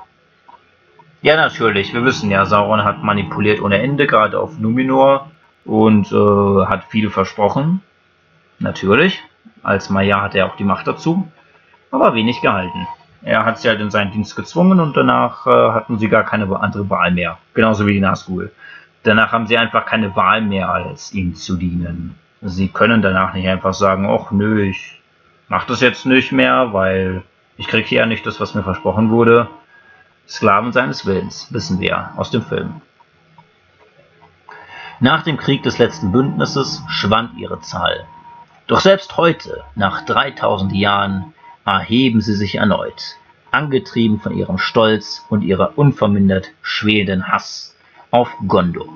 Ja, natürlich, wir wissen ja, Sauron hat manipuliert ohne Ende, gerade auf Numenor, und äh, hat viel versprochen. Natürlich, als Maya hat er auch die Macht dazu, aber wenig gehalten. Er hat sie halt in seinen Dienst gezwungen und danach äh, hatten sie gar keine andere Wahl mehr. Genauso wie die Nazgul. Danach haben sie einfach keine Wahl mehr, als ihm zu dienen. Sie können danach nicht einfach sagen, ach nö, ich mach das jetzt nicht mehr, weil ich kriege hier ja nicht das, was mir versprochen wurde. Sklaven seines Willens, wissen wir aus dem Film. Nach dem Krieg des letzten Bündnisses schwand ihre Zahl. Doch selbst heute, nach 3000 Jahren, erheben sie sich erneut, angetrieben von ihrem Stolz und ihrer unvermindert schwelenden Hass auf Gondor.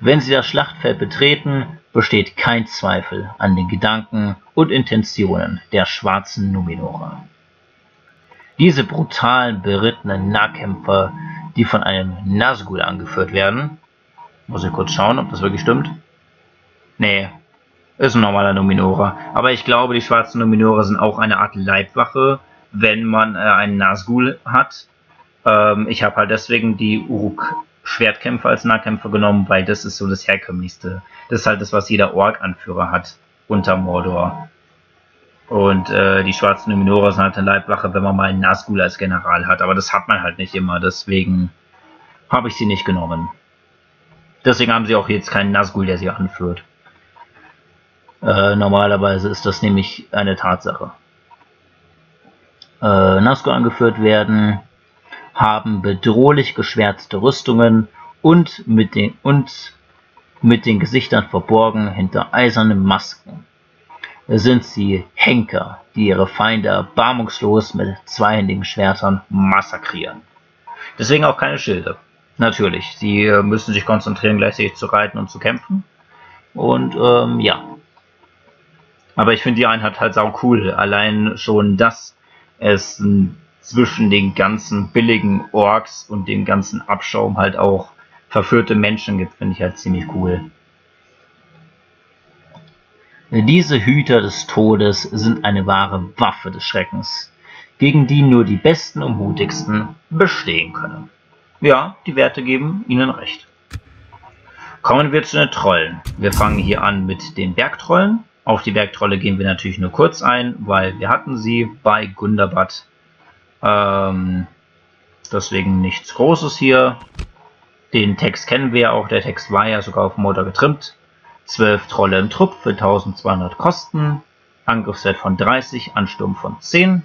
Wenn sie das Schlachtfeld betreten, besteht kein Zweifel an den Gedanken und Intentionen der schwarzen Numenorer. Diese brutalen berittenen Nahkämpfer, die von einem Nazgul angeführt werden, Muss ich kurz schauen, ob das wirklich stimmt. Nee, ist ein normaler Numinora. Aber ich glaube, die schwarzen Numinora sind auch eine Art Leibwache, wenn man äh, einen Nazgul hat. Ähm, ich habe halt deswegen die Uruk-Schwertkämpfer als Nahkämpfer genommen, weil das ist so das herkömmlichste. Das ist halt das, was jeder Ork-Anführer hat unter Mordor. Und äh, die schwarzen Numenora sind halt eine Leibwache, wenn man mal einen Nazgul als General hat. Aber das hat man halt nicht immer, deswegen habe ich sie nicht genommen. Deswegen haben sie auch jetzt keinen Nazgul, der sie anführt. Äh, normalerweise ist das nämlich eine Tatsache. Äh, Nazgul angeführt werden, haben bedrohlich geschwärzte Rüstungen und mit den, und mit den Gesichtern verborgen hinter eisernen Masken sind sie Henker, die ihre Feinde erbarmungslos mit zweihändigen Schwertern massakrieren. Deswegen auch keine Schilde. Natürlich, sie äh, müssen sich konzentrieren, gleichzeitig zu reiten und zu kämpfen. Und ähm, ja. Aber ich finde die Einheit halt sau cool. Allein schon, dass es zwischen den ganzen billigen Orks und dem ganzen Abschaum halt auch verführte Menschen gibt, finde ich halt ziemlich cool. Diese Hüter des Todes sind eine wahre Waffe des Schreckens, gegen die nur die Besten und Mutigsten bestehen können. Ja, die Werte geben ihnen recht. Kommen wir zu den Trollen. Wir fangen hier an mit den Bergtrollen. Auf die Bergtrolle gehen wir natürlich nur kurz ein, weil wir hatten sie bei Gundabad. Ähm, deswegen nichts Großes hier. Den Text kennen wir ja auch, der Text war ja sogar auf Motor getrimmt. 12 Trolle im Trupp für 1200 Kosten, Angriffswert von 30, Ansturm von 10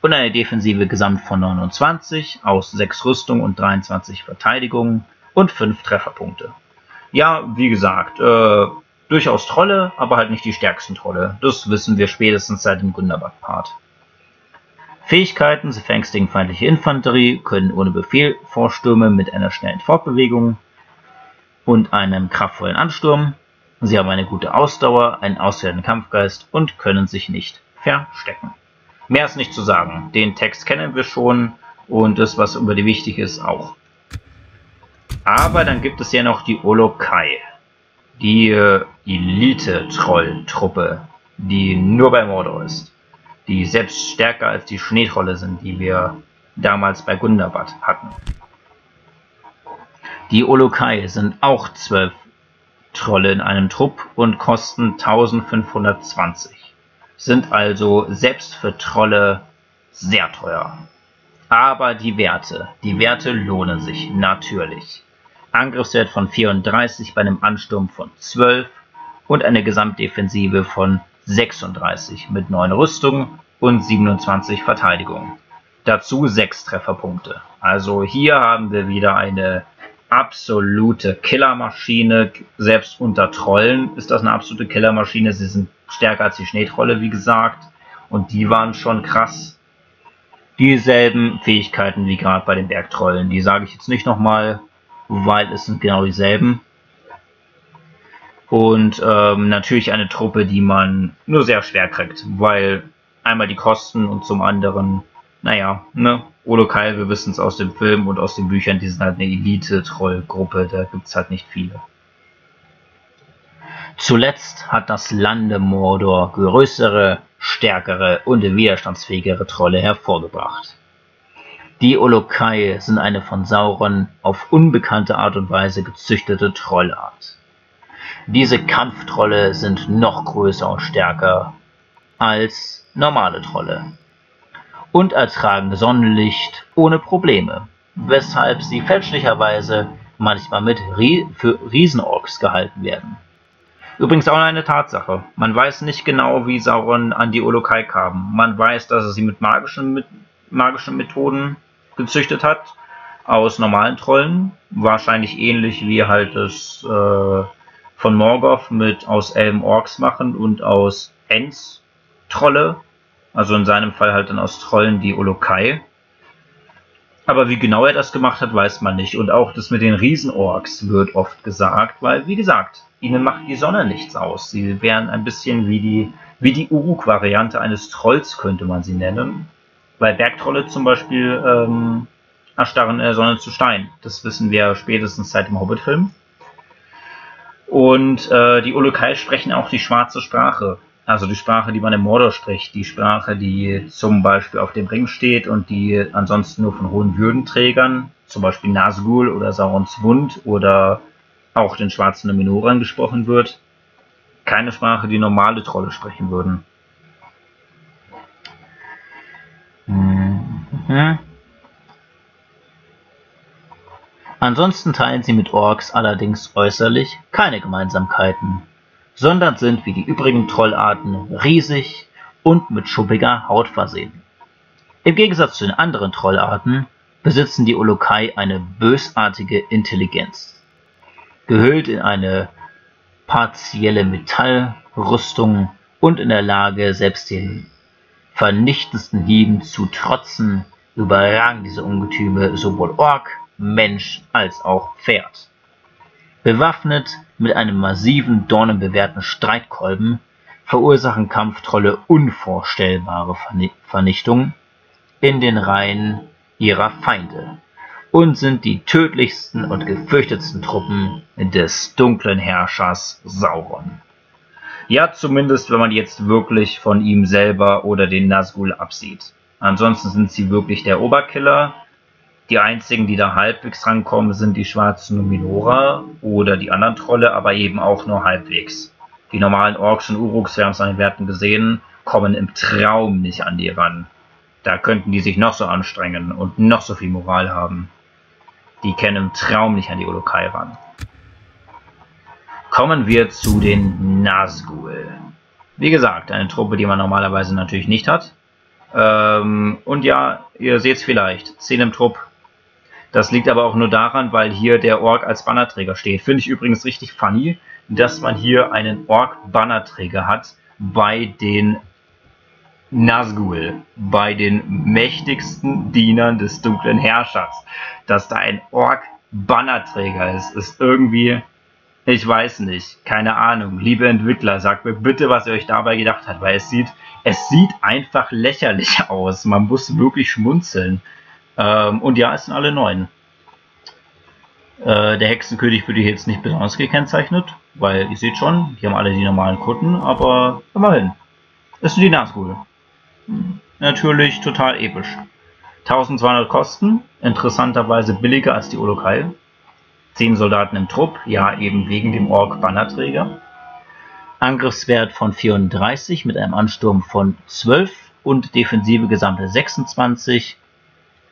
und eine defensive Gesamt von 29 aus 6 Rüstung und 23 Verteidigung und 5 Trefferpunkte. Ja, wie gesagt, äh, durchaus Trolle, aber halt nicht die stärksten Trolle. Das wissen wir spätestens seit dem Gundabad-Part. Fähigkeiten, sie verängstigen feindliche Infanterie, können ohne Befehl vorstürmen mit einer schnellen Fortbewegung und einem kraftvollen Ansturm, Sie haben eine gute Ausdauer, einen auswärtigen Kampfgeist und können sich nicht verstecken. Mehr ist nicht zu sagen. Den Text kennen wir schon und das, was über die wichtig ist, auch. Aber dann gibt es ja noch die Olokai. Die äh, Elite-Troll-Truppe, die nur bei Mordor ist. Die selbst stärker als die Schneetrolle sind, die wir damals bei Gundabad hatten. Die Olokai sind auch zwölf Trolle in einem Trupp und kosten 1520, sind also selbst für Trolle sehr teuer. Aber die Werte, die Werte lohnen sich natürlich. Angriffswert von 34 bei einem Ansturm von 12 und eine Gesamtdefensive von 36 mit 9 Rüstung und 27 Verteidigung. Dazu 6 Trefferpunkte. Also hier haben wir wieder eine absolute Killermaschine. Selbst unter Trollen ist das eine absolute Killermaschine. Sie sind stärker als die Schneetrolle, wie gesagt. Und die waren schon krass. Dieselben Fähigkeiten wie gerade bei den Bergtrollen. Die sage ich jetzt nicht nochmal, weil es sind genau dieselben. Und ähm, natürlich eine Truppe, die man nur sehr schwer kriegt, weil einmal die Kosten und zum anderen, naja, ne, Olokai, wir wissen es aus dem Film und aus den Büchern, die sind halt eine Elite-Trollgruppe, da gibt es halt nicht viele. Zuletzt hat das Lande Mordor größere, stärkere und widerstandsfähigere Trolle hervorgebracht. Die Olokai sind eine von Sauron auf unbekannte Art und Weise gezüchtete Trollart. Diese Kampftrolle sind noch größer und stärker als normale Trolle und ertragen Sonnenlicht ohne Probleme, weshalb sie fälschlicherweise manchmal mit Rie für Riesenorks gehalten werden. Übrigens auch eine Tatsache. Man weiß nicht genau, wie Sauron an die Olokai kam. Man weiß, dass er sie mit magischen, mit magischen Methoden gezüchtet hat, aus normalen Trollen. Wahrscheinlich ähnlich wie halt es äh, von Morgoth mit aus Elben Orks machen und aus Ents Trolle also in seinem Fall halt dann aus Trollen die Olokai. Aber wie genau er das gemacht hat, weiß man nicht. Und auch das mit den Riesenorks wird oft gesagt, weil, wie gesagt, ihnen macht die Sonne nichts aus. Sie wären ein bisschen wie die, wie die Uruk-Variante eines Trolls, könnte man sie nennen. Weil Bergtrolle zum Beispiel ähm, erstarren in der Sonne zu Stein. Das wissen wir spätestens seit dem Hobbit-Film. Und äh, die Ulukai sprechen auch die schwarze Sprache. Also die Sprache, die man im Mordor spricht. Die Sprache, die zum Beispiel auf dem Ring steht und die ansonsten nur von hohen Würdenträgern, zum Beispiel Nazgul oder Saurons Wund oder auch den schwarzen Numenoran gesprochen wird. Keine Sprache, die normale Trolle sprechen würden. Mhm. Ansonsten teilen sie mit Orks allerdings äußerlich keine Gemeinsamkeiten, sondern sind wie die übrigen Trollarten riesig und mit schuppiger Haut versehen. Im Gegensatz zu den anderen Trollarten besitzen die Olokai eine bösartige Intelligenz. Gehüllt in eine partielle Metallrüstung und in der Lage, selbst den vernichtendsten Hieben zu trotzen, überragen diese Ungetüme sowohl Ork Mensch als auch Pferd. Bewaffnet mit einem massiven, dornenbewehrten Streitkolben verursachen Kampftrolle unvorstellbare Vernichtung in den Reihen ihrer Feinde und sind die tödlichsten und gefürchtetsten Truppen des dunklen Herrschers Sauron. Ja, zumindest wenn man jetzt wirklich von ihm selber oder den Nazgul absieht. Ansonsten sind sie wirklich der Oberkiller die einzigen, die da halbwegs rankommen, sind die schwarzen Numenora oder die anderen Trolle, aber eben auch nur halbwegs. Die normalen Orks und Uruks, wir haben es an den Werten gesehen, kommen im Traum nicht an die ran. Da könnten die sich noch so anstrengen und noch so viel Moral haben. Die kennen im Traum nicht an die Olokai ran. Kommen wir zu den Nazgul. Wie gesagt, eine Truppe, die man normalerweise natürlich nicht hat. Ähm, und ja, ihr seht es vielleicht, 10 im Trupp, das liegt aber auch nur daran, weil hier der Ork als Bannerträger steht. Finde ich übrigens richtig funny, dass man hier einen Ork-Bannerträger hat bei den Nazgul, bei den mächtigsten Dienern des dunklen Herrschers. Dass da ein Ork-Bannerträger ist, ist irgendwie, ich weiß nicht, keine Ahnung. Liebe Entwickler, sagt mir bitte, was ihr euch dabei gedacht habt, weil es sieht, es sieht einfach lächerlich aus. Man muss wirklich schmunzeln. Ähm, und ja, es sind alle neun. Äh, der Hexenkönig wird hier jetzt nicht besonders gekennzeichnet, weil ihr seht schon, die haben alle die normalen Kutten, aber immerhin. Es sind die Nazgul. Natürlich total episch. 1200 Kosten, interessanterweise billiger als die Olokai. 10 Soldaten im Trupp, ja eben wegen dem Ork-Bannerträger. Angriffswert von 34 mit einem Ansturm von 12 und defensive gesamte 26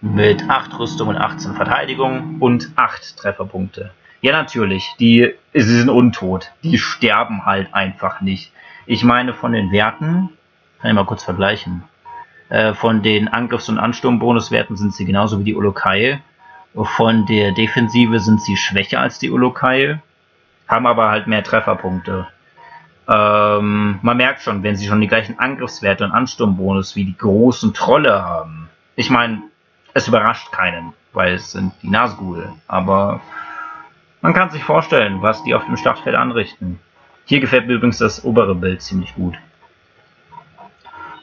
mit 8 Rüstung und 18 Verteidigung und 8 Trefferpunkte. Ja, natürlich, die sie sind untot. Die sterben halt einfach nicht. Ich meine, von den Werten, kann ich mal kurz vergleichen. Äh, von den Angriffs- und Ansturmbonuswerten sind sie genauso wie die Olokai. Von der Defensive sind sie schwächer als die Olokai, haben aber halt mehr Trefferpunkte. Ähm, man merkt schon, wenn sie schon die gleichen Angriffswerte und Ansturmbonus wie die großen Trolle haben. Ich meine, es überrascht keinen, weil es sind die Nazgul. Aber man kann sich vorstellen, was die auf dem Schlachtfeld anrichten. Hier gefällt mir übrigens das obere Bild ziemlich gut.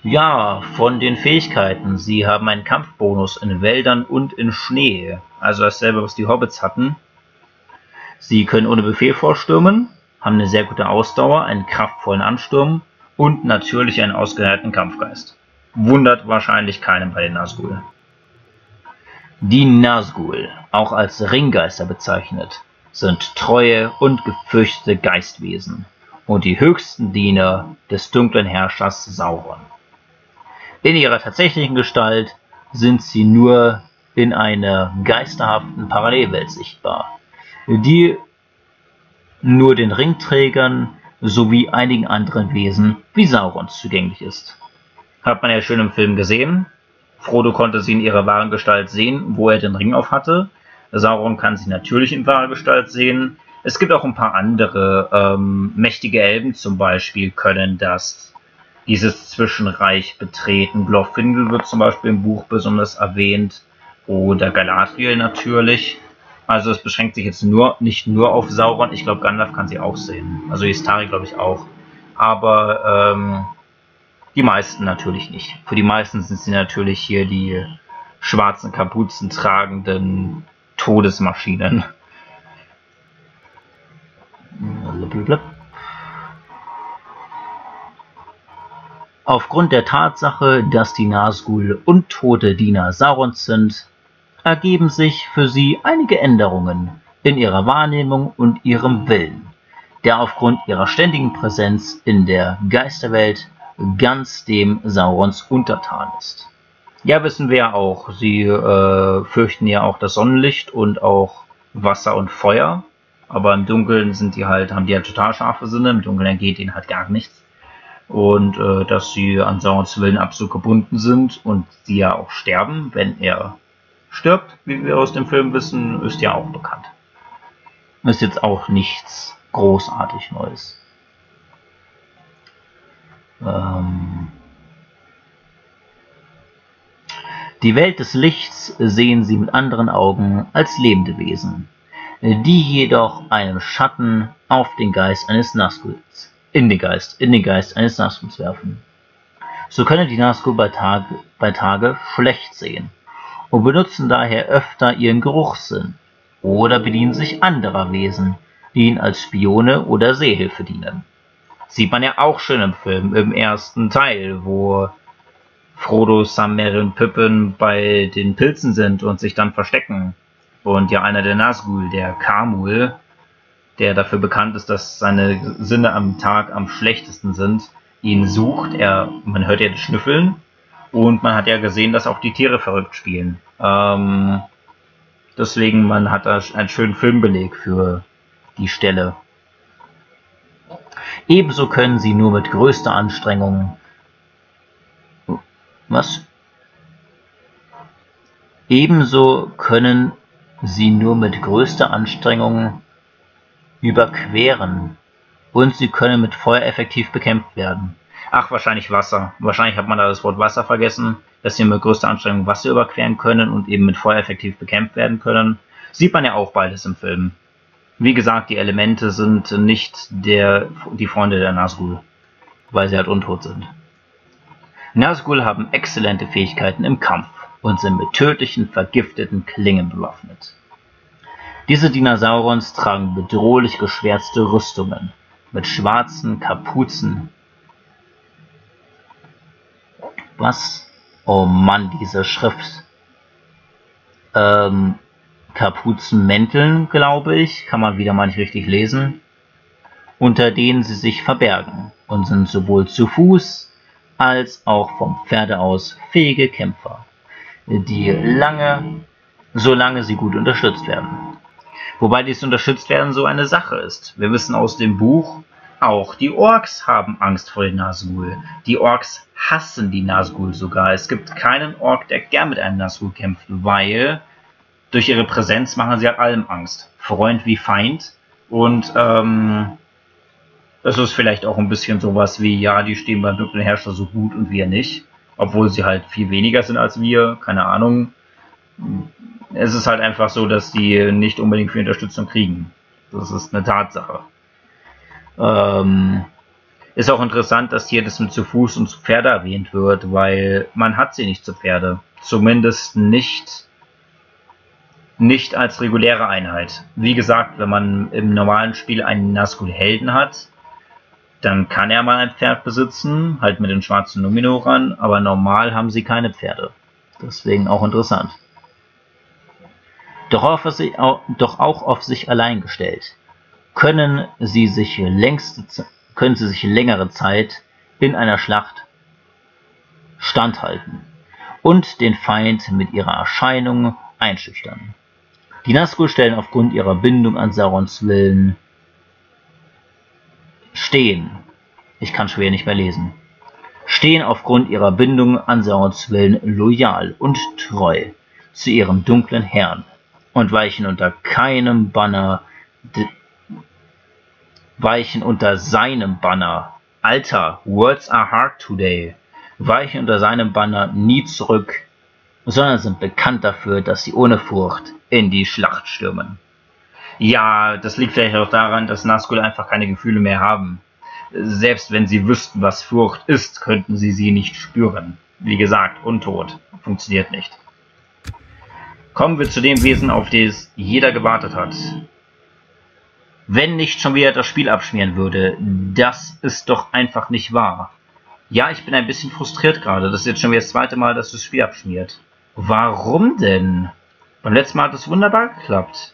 Ja, von den Fähigkeiten. Sie haben einen Kampfbonus in Wäldern und in Schnee. Also dasselbe, was die Hobbits hatten. Sie können ohne Befehl vorstürmen, haben eine sehr gute Ausdauer, einen kraftvollen Ansturm und natürlich einen ausgeheilten Kampfgeist. Wundert wahrscheinlich keinen bei den Nazgul. Die Nazgul, auch als Ringgeister bezeichnet, sind treue und gefürchtete Geistwesen und die höchsten Diener des dunklen Herrschers Sauron. In ihrer tatsächlichen Gestalt sind sie nur in einer geisterhaften Parallelwelt sichtbar, die nur den Ringträgern sowie einigen anderen Wesen wie Saurons zugänglich ist. Hat man ja schön im Film gesehen, Frodo konnte sie in ihrer wahren Gestalt sehen, wo er den Ring auf hatte. Sauron kann sie natürlich in wahrer Gestalt sehen. Es gibt auch ein paar andere ähm, mächtige Elben zum Beispiel können das dieses Zwischenreich betreten. Glorfindel wird zum Beispiel im Buch besonders erwähnt oder Galadriel natürlich. Also es beschränkt sich jetzt nur nicht nur auf Sauron. Ich glaube Gandalf kann sie auch sehen. Also Istari glaube ich auch. Aber ähm, die meisten natürlich nicht. Für die meisten sind sie natürlich hier die schwarzen Kapuzen tragenden Todesmaschinen. Aufgrund der Tatsache, dass die Nazgul untote Diener Saurons sind, ergeben sich für sie einige Änderungen in ihrer Wahrnehmung und ihrem Willen, der aufgrund ihrer ständigen Präsenz in der Geisterwelt ganz dem Saurons untertan ist. Ja, wissen wir ja auch, sie äh, fürchten ja auch das Sonnenlicht und auch Wasser und Feuer, aber im Dunkeln sind die halt, haben die halt total scharfe Sinne, im Dunkeln geht ihnen halt gar nichts. Und äh, dass sie an Saurons Willen absolut gebunden sind und sie ja auch sterben, wenn er stirbt, wie wir aus dem Film wissen, ist ja auch bekannt. Ist jetzt auch nichts großartig Neues. Ähm die Welt des Lichts sehen sie mit anderen Augen als lebende Wesen, die jedoch einen Schatten auf den Geist eines Nazguls, in den Geist, in den Geist eines Nazguls werfen. So können die Nazgul bei Tage, bei Tage schlecht sehen und benutzen daher öfter ihren Geruchssinn oder bedienen sich anderer Wesen, die ihnen als Spione oder Sehhilfe dienen. Sieht man ja auch schön im Film, im ersten Teil, wo Frodo, Sam, Merry und Pippin bei den Pilzen sind und sich dann verstecken. Und ja einer der Nazgul, der Kamul, der dafür bekannt ist, dass seine Sinne am Tag am schlechtesten sind, ihn sucht. Er, man hört ja das Schnüffeln und man hat ja gesehen, dass auch die Tiere verrückt spielen. Ähm, deswegen, man hat da einen schönen Filmbeleg für die Stelle. Ebenso können sie nur mit größter Anstrengung. Was? Ebenso können sie nur mit größter Anstrengung überqueren und sie können mit Feuer effektiv bekämpft werden. Ach, wahrscheinlich Wasser. Wahrscheinlich hat man da das Wort Wasser vergessen, dass sie mit größter Anstrengung Wasser überqueren können und eben mit Feuer effektiv bekämpft werden können. Sieht man ja auch beides im Film. Wie gesagt, die Elemente sind nicht der, die Freunde der Nazgul, weil sie halt untot sind. Nazgul haben exzellente Fähigkeiten im Kampf und sind mit tödlichen, vergifteten Klingen bewaffnet. Diese Dinosaurons tragen bedrohlich geschwärzte Rüstungen mit schwarzen Kapuzen was? Oh Mann, diese Schrift. Ähm, Kapuzenmänteln, glaube ich, kann man wieder mal nicht richtig lesen, unter denen sie sich verbergen und sind sowohl zu Fuß als auch vom Pferde aus fähige Kämpfer, die lange, solange sie gut unterstützt werden. Wobei dies unterstützt werden so eine Sache ist. Wir wissen aus dem Buch, auch die Orks haben Angst vor den Nazgul. Die Orks hassen die Nazgul sogar. Es gibt keinen Ork, der gern mit einem Nazgul kämpft, weil durch ihre Präsenz machen sie halt allem Angst. Freund wie Feind. Und ähm, das ist vielleicht auch ein bisschen sowas wie, ja, die stehen beim dunklen Herrscher so gut und wir nicht. Obwohl sie halt viel weniger sind als wir, keine Ahnung. Es ist halt einfach so, dass die nicht unbedingt viel Unterstützung kriegen. Das ist eine Tatsache. Ähm, ist auch interessant, dass hier das mit zu Fuß und zu Pferde erwähnt wird, weil man hat sie nicht zu Pferde. Zumindest nicht, nicht als reguläre Einheit. Wie gesagt, wenn man im normalen Spiel einen Nazgul-Helden hat, dann kann er mal ein Pferd besitzen, halt mit den schwarzen Numinoran, aber normal haben sie keine Pferde. Deswegen auch interessant. Doch, auf doch auch auf sich allein gestellt können sie sich längste, können sie sich längere Zeit in einer Schlacht standhalten und den Feind mit ihrer Erscheinung einschüchtern. Die Nazgul stellen aufgrund ihrer Bindung an Saurons Willen stehen, ich kann schwer nicht mehr lesen, stehen aufgrund ihrer Bindung an Saurons Willen loyal und treu zu ihrem dunklen Herrn und weichen unter keinem Banner weichen unter seinem Banner. Alter, words are hard today. Weichen unter seinem Banner nie zurück, sondern sind bekannt dafür, dass sie ohne Furcht in die Schlacht stürmen. Ja, das liegt vielleicht auch daran, dass Nazgul einfach keine Gefühle mehr haben. Selbst wenn sie wüssten, was Furcht ist, könnten sie sie nicht spüren. Wie gesagt, untot. Funktioniert nicht. Kommen wir zu dem Wesen, auf das jeder gewartet hat. Wenn nicht schon wieder das Spiel abschmieren würde. Das ist doch einfach nicht wahr. Ja, ich bin ein bisschen frustriert gerade. Das ist jetzt schon wieder das zweite Mal, dass das Spiel abschmiert. Warum denn? Beim letzten Mal hat es wunderbar geklappt.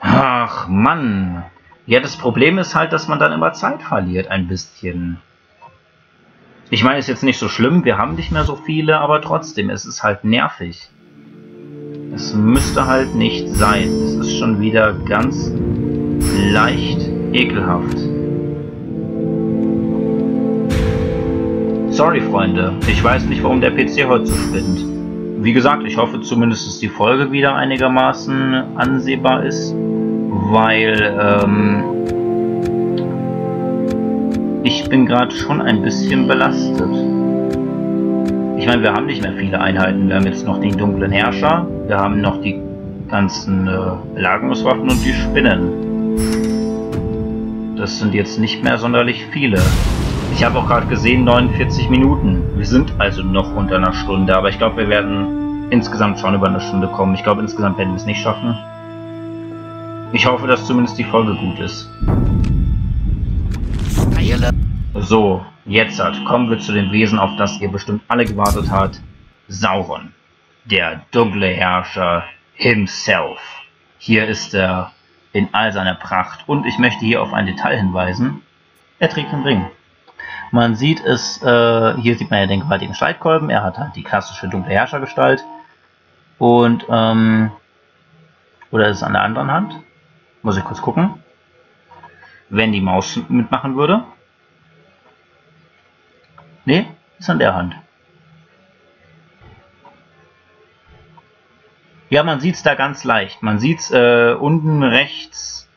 Ach, Mann. Ja, das Problem ist halt, dass man dann immer Zeit verliert, ein bisschen. Ich meine, ist jetzt nicht so schlimm, wir haben nicht mehr so viele, aber trotzdem, es ist halt nervig. Es müsste halt nicht sein. Es ist schon wieder ganz leicht ekelhaft. Sorry, Freunde. Ich weiß nicht, warum der PC heute so spinnt. Wie gesagt, ich hoffe zumindest, dass die Folge wieder einigermaßen ansehbar ist, weil ähm, ich bin gerade schon ein bisschen belastet. Ich meine, wir haben nicht mehr viele Einheiten. Wir haben jetzt noch den dunklen Herrscher, wir haben noch die ganzen äh, Belagerungswaffen und die Spinnen. Das sind jetzt nicht mehr sonderlich viele. Ich habe auch gerade gesehen, 49 Minuten. Wir sind also noch unter einer Stunde, aber ich glaube, wir werden insgesamt schon über eine Stunde kommen. Ich glaube, insgesamt werden wir es nicht schaffen. Ich hoffe, dass zumindest die Folge gut ist. So, jetzt halt, kommen wir zu dem Wesen, auf das ihr bestimmt alle gewartet habt. Sauron. Der dunkle Herrscher himself. Hier ist er in all seiner Pracht. Und ich möchte hier auf ein Detail hinweisen. Er trägt einen Ring. Man sieht es, äh, hier sieht man ja den gewaltigen Streitkolben, er hat halt die klassische dunkle Herrschergestalt. Und, ähm, oder ist es an der anderen Hand? Muss ich kurz gucken. Wenn die Maus mitmachen würde. Ne, ist an der Hand. Ja, man sieht es da ganz leicht. Man sieht es äh, unten rechts.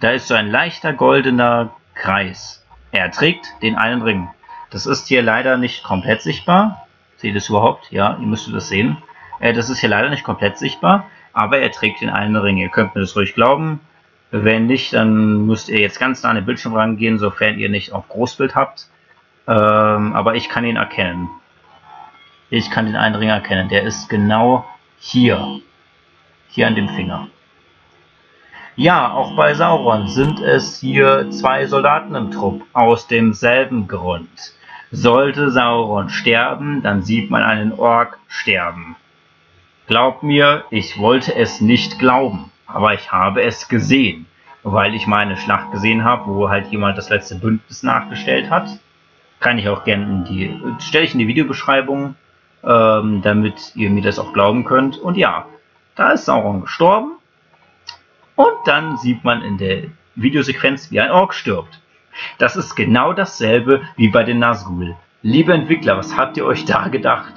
Da ist so ein leichter goldener Kreis. Er trägt den einen Ring. Das ist hier leider nicht komplett sichtbar. Seht ihr das überhaupt? Ja, ihr müsstet das sehen. Äh, das ist hier leider nicht komplett sichtbar, aber er trägt den einen Ring. Ihr könnt mir das ruhig glauben. Wenn nicht, dann müsst ihr jetzt ganz nah an den Bildschirm rangehen, sofern ihr nicht auf Großbild habt. Ähm, aber ich kann ihn erkennen. Ich kann den einen Ring erkennen. Der ist genau hier. Hier an dem Finger. Ja, auch bei Sauron sind es hier zwei Soldaten im Trupp, aus demselben Grund. Sollte Sauron sterben, dann sieht man einen Ork sterben. Glaubt mir, ich wollte es nicht glauben, aber ich habe es gesehen, weil ich meine Schlacht gesehen habe, wo halt jemand das letzte Bündnis nachgestellt hat. Kann ich auch gerne in die, stelle ich in die Videobeschreibung, ähm, damit ihr mir das auch glauben könnt. Und ja, da ist Sauron gestorben und dann sieht man in der Videosequenz, wie ein Ork stirbt. Das ist genau dasselbe wie bei den Nazgul. Liebe Entwickler, was habt ihr euch da gedacht?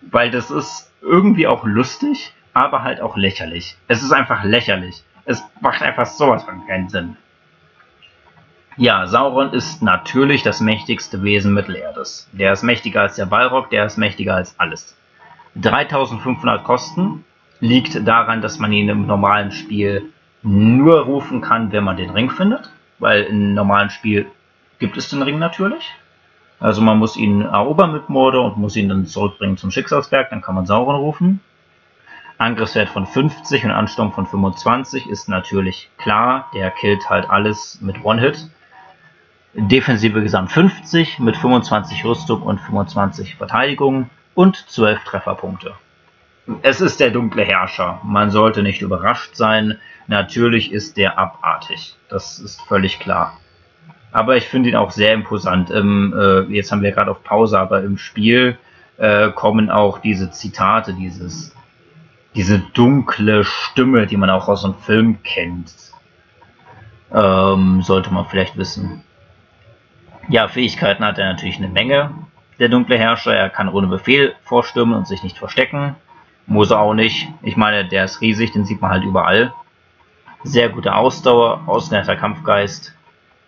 Weil das ist irgendwie auch lustig, aber halt auch lächerlich. Es ist einfach lächerlich. Es macht einfach sowas von keinen Sinn. Ja, Sauron ist natürlich das mächtigste Wesen Mittelerdes. Der ist mächtiger als der Balrog, der ist mächtiger als alles. 3500 Kosten liegt daran, dass man ihn im normalen Spiel nur rufen kann, wenn man den Ring findet, weil im normalen Spiel gibt es den Ring natürlich. Also man muss ihn erobern mit Mordor und muss ihn dann zurückbringen zum Schicksalsberg, dann kann man Sauron rufen. Angriffswert von 50 und Ansturm von 25 ist natürlich klar, der killt halt alles mit One-Hit. Defensive Gesamt 50 mit 25 Rüstung und 25 Verteidigung und 12 Trefferpunkte. Es ist der dunkle Herrscher. Man sollte nicht überrascht sein. Natürlich ist der abartig. Das ist völlig klar. Aber ich finde ihn auch sehr imposant. Im, äh, jetzt haben wir gerade auf Pause, aber im Spiel äh, kommen auch diese Zitate, dieses, diese dunkle Stimme, die man auch aus einem Film kennt. Ähm, sollte man vielleicht wissen. Ja, Fähigkeiten hat er natürlich eine Menge. Der dunkle Herrscher, er kann ohne Befehl vorstürmen und sich nicht verstecken. Muss er auch nicht. Ich meine, der ist riesig, den sieht man halt überall. Sehr gute Ausdauer, ausgelernter Kampfgeist.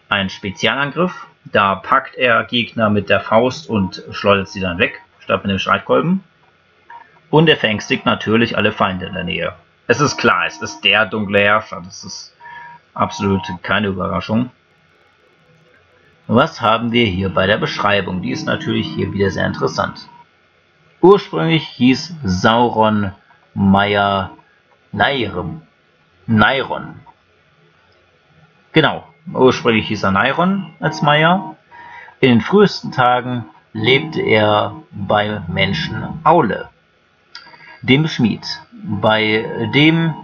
Ein Spezialangriff. Da packt er Gegner mit der Faust und schleudert sie dann weg, statt mit dem Streitkolben. Und er verängstigt natürlich alle Feinde in der Nähe. Es ist klar, es ist der dunkle Herrscher. Das ist absolut keine Überraschung. Was haben wir hier bei der Beschreibung? Die ist natürlich hier wieder sehr interessant. Ursprünglich hieß Sauron Meier Nairon. Nairon. Genau, ursprünglich hieß er Nairon als Meier. In den frühesten Tagen lebte er bei Menschen Aule, dem Schmied, bei dem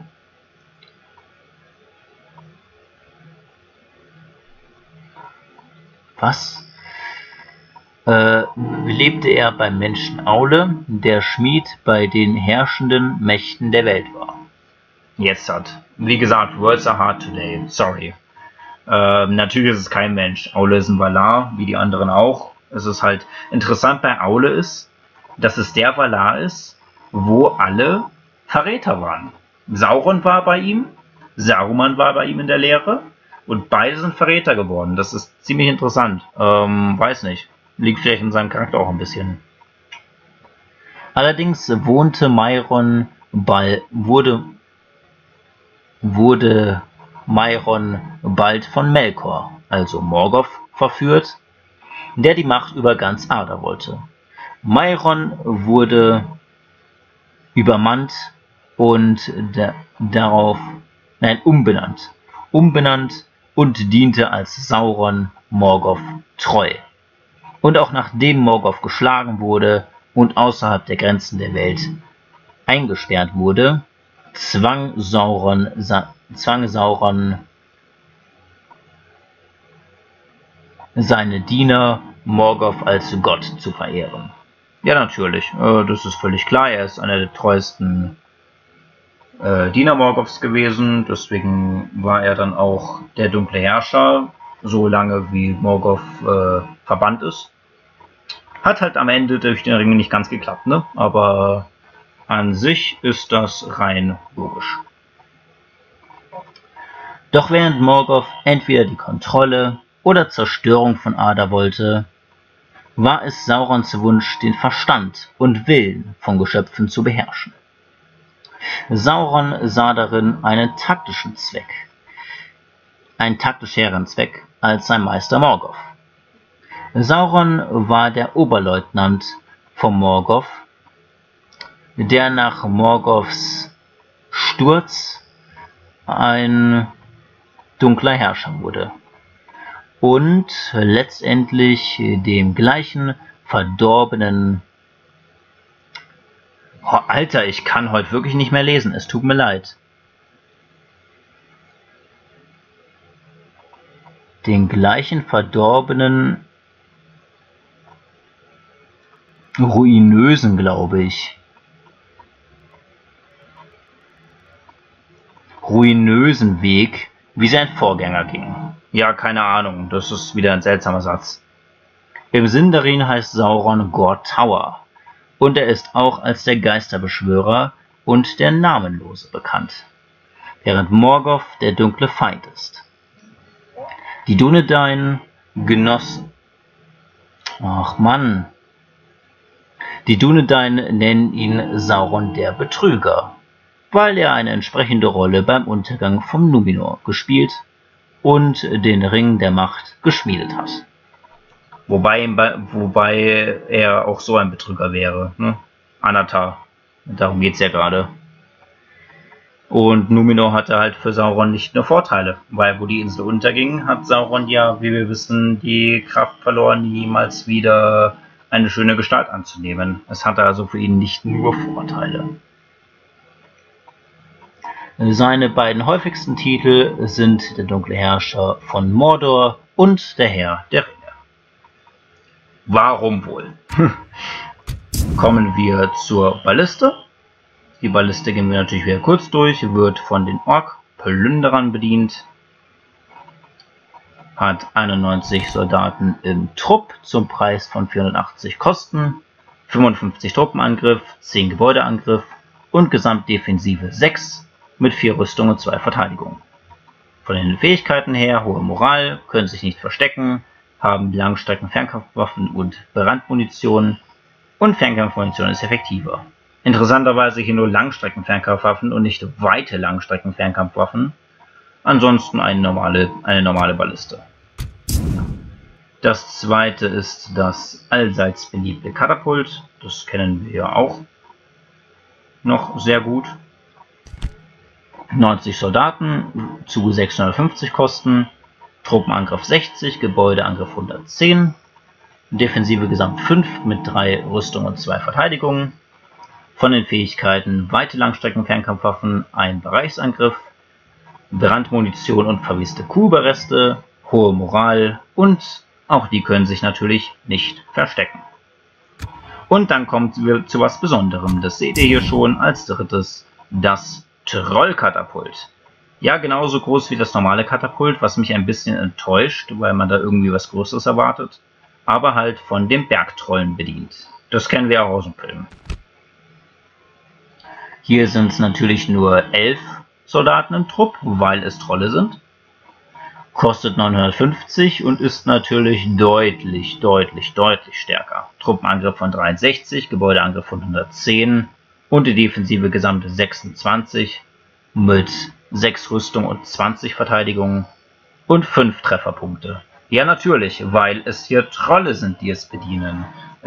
was äh, lebte er beim Menschen Aule, der Schmied bei den herrschenden Mächten der Welt war. Jetzt hat. Wie gesagt, words are hard today. Sorry. Äh, natürlich ist es kein Mensch. Aule ist ein Valar, wie die anderen auch es ist halt interessant bei Aule ist, dass es der Valar ist, wo alle Verräter waren. Sauron war bei ihm, Saruman war bei ihm in der Lehre und beide sind Verräter geworden. Das ist ziemlich interessant. Ähm, weiß nicht. Liegt vielleicht in seinem Charakter auch ein bisschen. Allerdings wohnte Myron bald, wurde, wurde Myron bald von Melkor, also Morgoth, verführt der die Macht über ganz Arda wollte. Mairon wurde übermannt und da, darauf, nein, umbenannt. Umbenannt und diente als Sauron Morgoth treu. Und auch nachdem Morgoth geschlagen wurde und außerhalb der Grenzen der Welt eingesperrt wurde, zwang Sauron, zwang Sauron seine Diener Morgoth als Gott zu verehren. Ja, natürlich, äh, das ist völlig klar. Er ist einer der treuesten äh, Diener Morgoths gewesen, deswegen war er dann auch der dunkle Herrscher, so lange wie Morgoth äh, verbannt ist. Hat halt am Ende durch den Ring nicht ganz geklappt, ne? Aber an sich ist das rein logisch. Doch während Morgoth entweder die Kontrolle oder Zerstörung von Ada wollte, war es Saurons Wunsch, den Verstand und Willen von Geschöpfen zu beherrschen. Sauron sah darin einen taktischen Zweck, einen taktischeren Zweck als sein Meister Morgoth. Sauron war der Oberleutnant von Morgoth, der nach Morgoths Sturz ein dunkler Herrscher wurde und letztendlich dem gleichen verdorbenen oh, Alter, ich kann heute wirklich nicht mehr lesen, es tut mir leid. Den gleichen verdorbenen ruinösen, glaube ich. ruinösen Weg, wie sein Vorgänger ging. Ja, keine Ahnung, das ist wieder ein seltsamer Satz. Im Sindarin heißt Sauron Gortaur und er ist auch als der Geisterbeschwörer und der Namenlose bekannt, während Morgoth der dunkle Feind ist. Die Dunedain genossen. Ach Mann. Die Dunedain nennen ihn Sauron der Betrüger, weil er eine entsprechende Rolle beim Untergang vom Numenor gespielt und den Ring der Macht geschmiedet hat. Wobei, wobei er auch so ein Betrüger wäre. Ne? Anatar. Darum geht es ja gerade. Und Numenor hatte halt für Sauron nicht nur Vorteile, weil wo die Insel unterging, hat Sauron ja, wie wir wissen, die Kraft verloren, jemals wieder eine schöne Gestalt anzunehmen. Es hatte also für ihn nicht nur Vorteile. Seine beiden häufigsten Titel sind der dunkle Herrscher von Mordor und der Herr der Ringe. Warum wohl? Kommen wir zur Balliste. Die Balliste gehen wir natürlich wieder kurz durch, wird von den Ork-Plünderern bedient, hat 91 Soldaten im Trupp zum Preis von 480 Kosten, 55 Truppenangriff, 10 Gebäudeangriff und Gesamtdefensive 6 mit 4 Rüstung und 2 Verteidigung. Von den Fähigkeiten her hohe Moral, können sich nicht verstecken, haben Langstrecken-Fernkampfwaffen und Brandmunition und Fernkampfmunition ist effektiver. Interessanterweise hier nur Langstrecken-Fernkampfwaffen und nicht weite Langstrecken-Fernkampfwaffen. Ansonsten eine normale, eine normale Balliste. Das zweite ist das allseits beliebte Katapult. Das kennen wir auch noch sehr gut. 90 Soldaten zu 650 Kosten, Truppenangriff 60, Gebäudeangriff 110, Defensive Gesamt 5 mit 3 Rüstung und 2 Verteidigungen. Von den Fähigkeiten weite Langstrecken-Fernkampfwaffen, ein Bereichsangriff, Brandmunition und verwieste Kuberreste, hohe Moral und auch die können sich natürlich nicht verstecken. Und dann kommt wir zu was Besonderem. Das seht ihr hier schon als drittes, das Trollkatapult. Ja, genauso groß wie das normale Katapult, was mich ein bisschen enttäuscht, weil man da irgendwie was Größeres erwartet. Aber halt von den Bergtrollen bedient. Das kennen wir auch aus dem Film. Hier sind es natürlich nur elf Soldaten im Trupp, weil es Trolle sind kostet 950 und ist natürlich deutlich, deutlich, deutlich stärker. Truppenangriff von 63, Gebäudeangriff von 110 und die defensive gesamte 26 mit 6 Rüstung und 20 Verteidigung und 5 Trefferpunkte. Ja, natürlich, weil es hier Trolle sind, die es bedienen.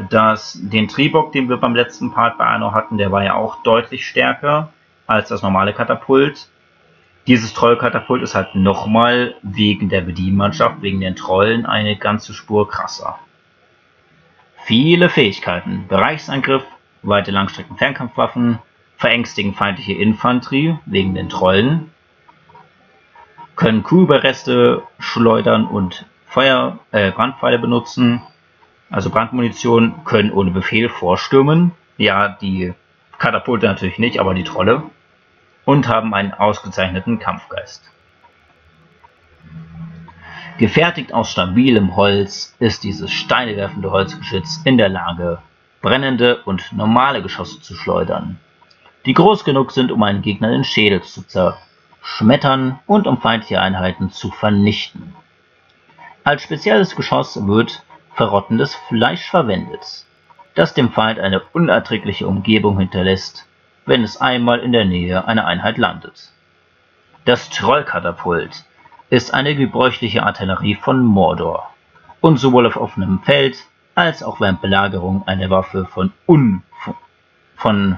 Das, den Tribok, den wir beim letzten Part bei Anno hatten, der war ja auch deutlich stärker als das normale Katapult. Dieses Trollkatapult ist halt nochmal wegen der Bedienmannschaft, wegen den Trollen eine ganze Spur krasser. Viele Fähigkeiten. Bereichsangriff, weite Langstrecken-Fernkampfwaffen, verängstigen feindliche Infanterie wegen den Trollen, können Kugelreste schleudern und Feuer, äh, Brandpfeile benutzen, also Brandmunition, können ohne Befehl vorstürmen. Ja, die Katapulte natürlich nicht, aber die Trolle und haben einen ausgezeichneten Kampfgeist. Gefertigt aus stabilem Holz ist dieses steinewerfende Holzgeschütz in der Lage, brennende und normale Geschosse zu schleudern, die groß genug sind, um einen Gegner den Schädel zu zerschmettern und um feindliche Einheiten zu vernichten. Als spezielles Geschoss wird verrottendes Fleisch verwendet, das dem Feind eine unerträgliche Umgebung hinterlässt wenn es einmal in der Nähe einer Einheit landet. Das Trollkatapult ist eine gebräuchliche Artillerie von Mordor und sowohl auf offenem Feld als auch während Belagerung eine Waffe von, un von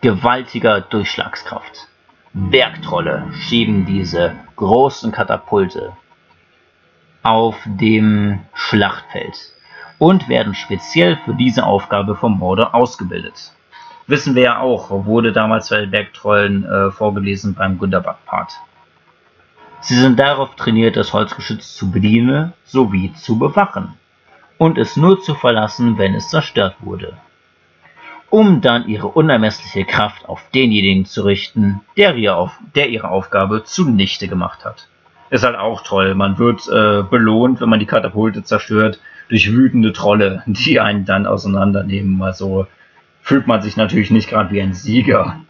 gewaltiger Durchschlagskraft. Bergtrolle schieben diese großen Katapulte auf dem Schlachtfeld und werden speziell für diese Aufgabe vom Mordor ausgebildet wissen wir ja auch, wurde damals bei den Bergtrollen äh, vorgelesen beim Gunderbach-Part. Sie sind darauf trainiert, das Holzgeschütz zu bedienen sowie zu bewachen und es nur zu verlassen, wenn es zerstört wurde, um dann ihre unermessliche Kraft auf denjenigen zu richten, der, ihr auf, der ihre Aufgabe zunichte gemacht hat. Ist halt auch toll, man wird äh, belohnt, wenn man die Katapulte zerstört, durch wütende Trolle, die einen dann auseinandernehmen. Also fühlt man sich natürlich nicht gerade wie ein Sieger,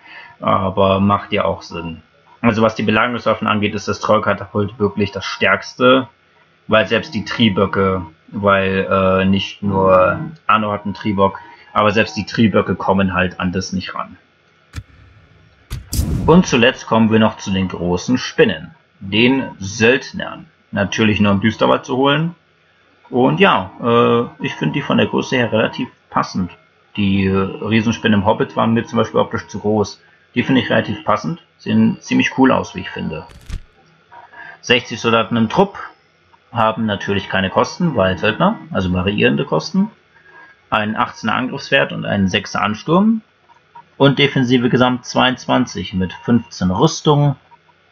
aber macht ja auch Sinn. Also was die Belagerungswaffen angeht, ist das Trollkatapult wirklich das stärkste, weil selbst die Triböcke, weil äh, nicht nur Arno hat einen Tribock, aber selbst die Triböcke kommen halt an das nicht ran. Und zuletzt kommen wir noch zu den großen Spinnen, den Söldnern. Natürlich nur im Düsterwald zu holen. Und ja, äh, ich finde die von der Größe her relativ passend. Die Riesenspinnen im Hobbit waren mir zum Beispiel optisch zu groß. Die finde ich relativ passend, sehen ziemlich cool aus, wie ich finde. 60 Soldaten im Trupp haben natürlich keine Kosten, weil Söldner, also variierende Kosten. Einen 18er Angriffswert und einen 6er Ansturm. Und Defensive Gesamt 22 mit 15 Rüstung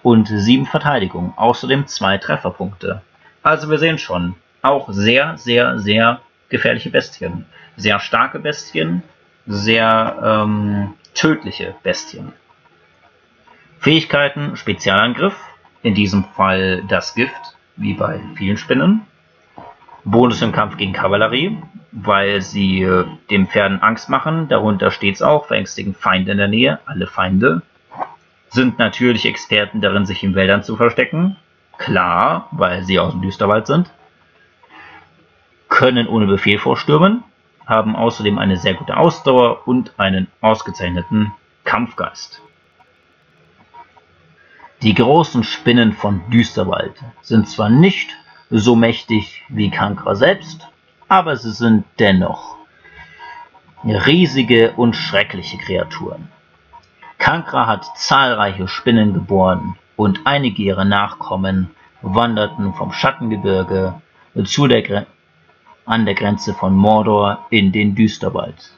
und 7 Verteidigung. Außerdem 2 Trefferpunkte. Also wir sehen schon, auch sehr, sehr, sehr gefährliche Bestien sehr starke Bestien, sehr ähm, tödliche Bestien. Fähigkeiten, Spezialangriff, in diesem Fall das Gift, wie bei vielen Spinnen. Bonus im Kampf gegen Kavallerie, weil sie äh, den Pferden Angst machen, darunter steht es auch, verängstigen Feinde in der Nähe, alle Feinde. Sind natürlich Experten darin, sich in Wäldern zu verstecken. Klar, weil sie aus dem Düsterwald sind. Können ohne Befehl vorstürmen, haben außerdem eine sehr gute Ausdauer und einen ausgezeichneten Kampfgeist. Die großen Spinnen von Düsterwald sind zwar nicht so mächtig wie Kankra selbst, aber sie sind dennoch riesige und schreckliche Kreaturen. Kankra hat zahlreiche Spinnen geboren und einige ihrer Nachkommen wanderten vom Schattengebirge zu der an der Grenze von Mordor in den Düsterwald.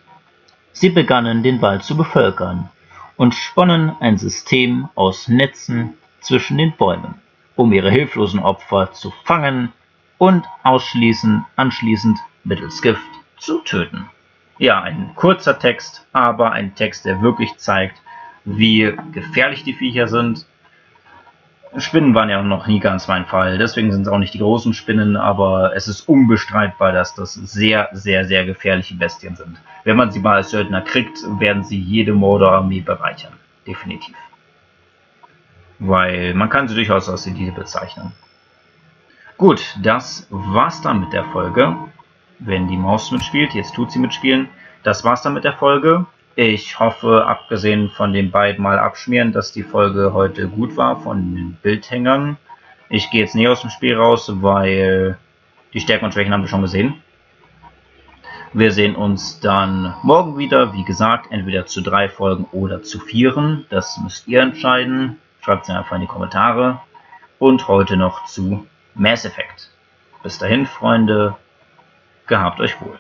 Sie begannen den Wald zu bevölkern und sponnen ein System aus Netzen zwischen den Bäumen, um ihre hilflosen Opfer zu fangen und ausschließend, anschließend mittels Gift zu töten. Ja, ein kurzer Text, aber ein Text, der wirklich zeigt, wie gefährlich die Viecher sind. Spinnen waren ja noch nie ganz mein Fall, deswegen sind es auch nicht die großen Spinnen, aber es ist unbestreitbar, dass das sehr, sehr, sehr gefährliche Bestien sind. Wenn man sie mal als Söldner kriegt, werden sie jede Mordor-Armee bereichern. Definitiv. Weil man kann sie durchaus als Elite bezeichnen. Gut, das war's dann mit der Folge. Wenn die Maus mitspielt, jetzt tut sie mitspielen. Das war's dann mit der Folge. Ich hoffe, abgesehen von den beiden Mal abschmieren, dass die Folge heute gut war von den Bildhängern. Ich gehe jetzt nicht aus dem Spiel raus, weil die Stärken und Schwächen haben wir schon gesehen. Wir sehen uns dann morgen wieder, wie gesagt, entweder zu drei Folgen oder zu vieren. Das müsst ihr entscheiden. Schreibt es einfach in die Kommentare. Und heute noch zu Mass Effect. Bis dahin, Freunde, gehabt euch wohl.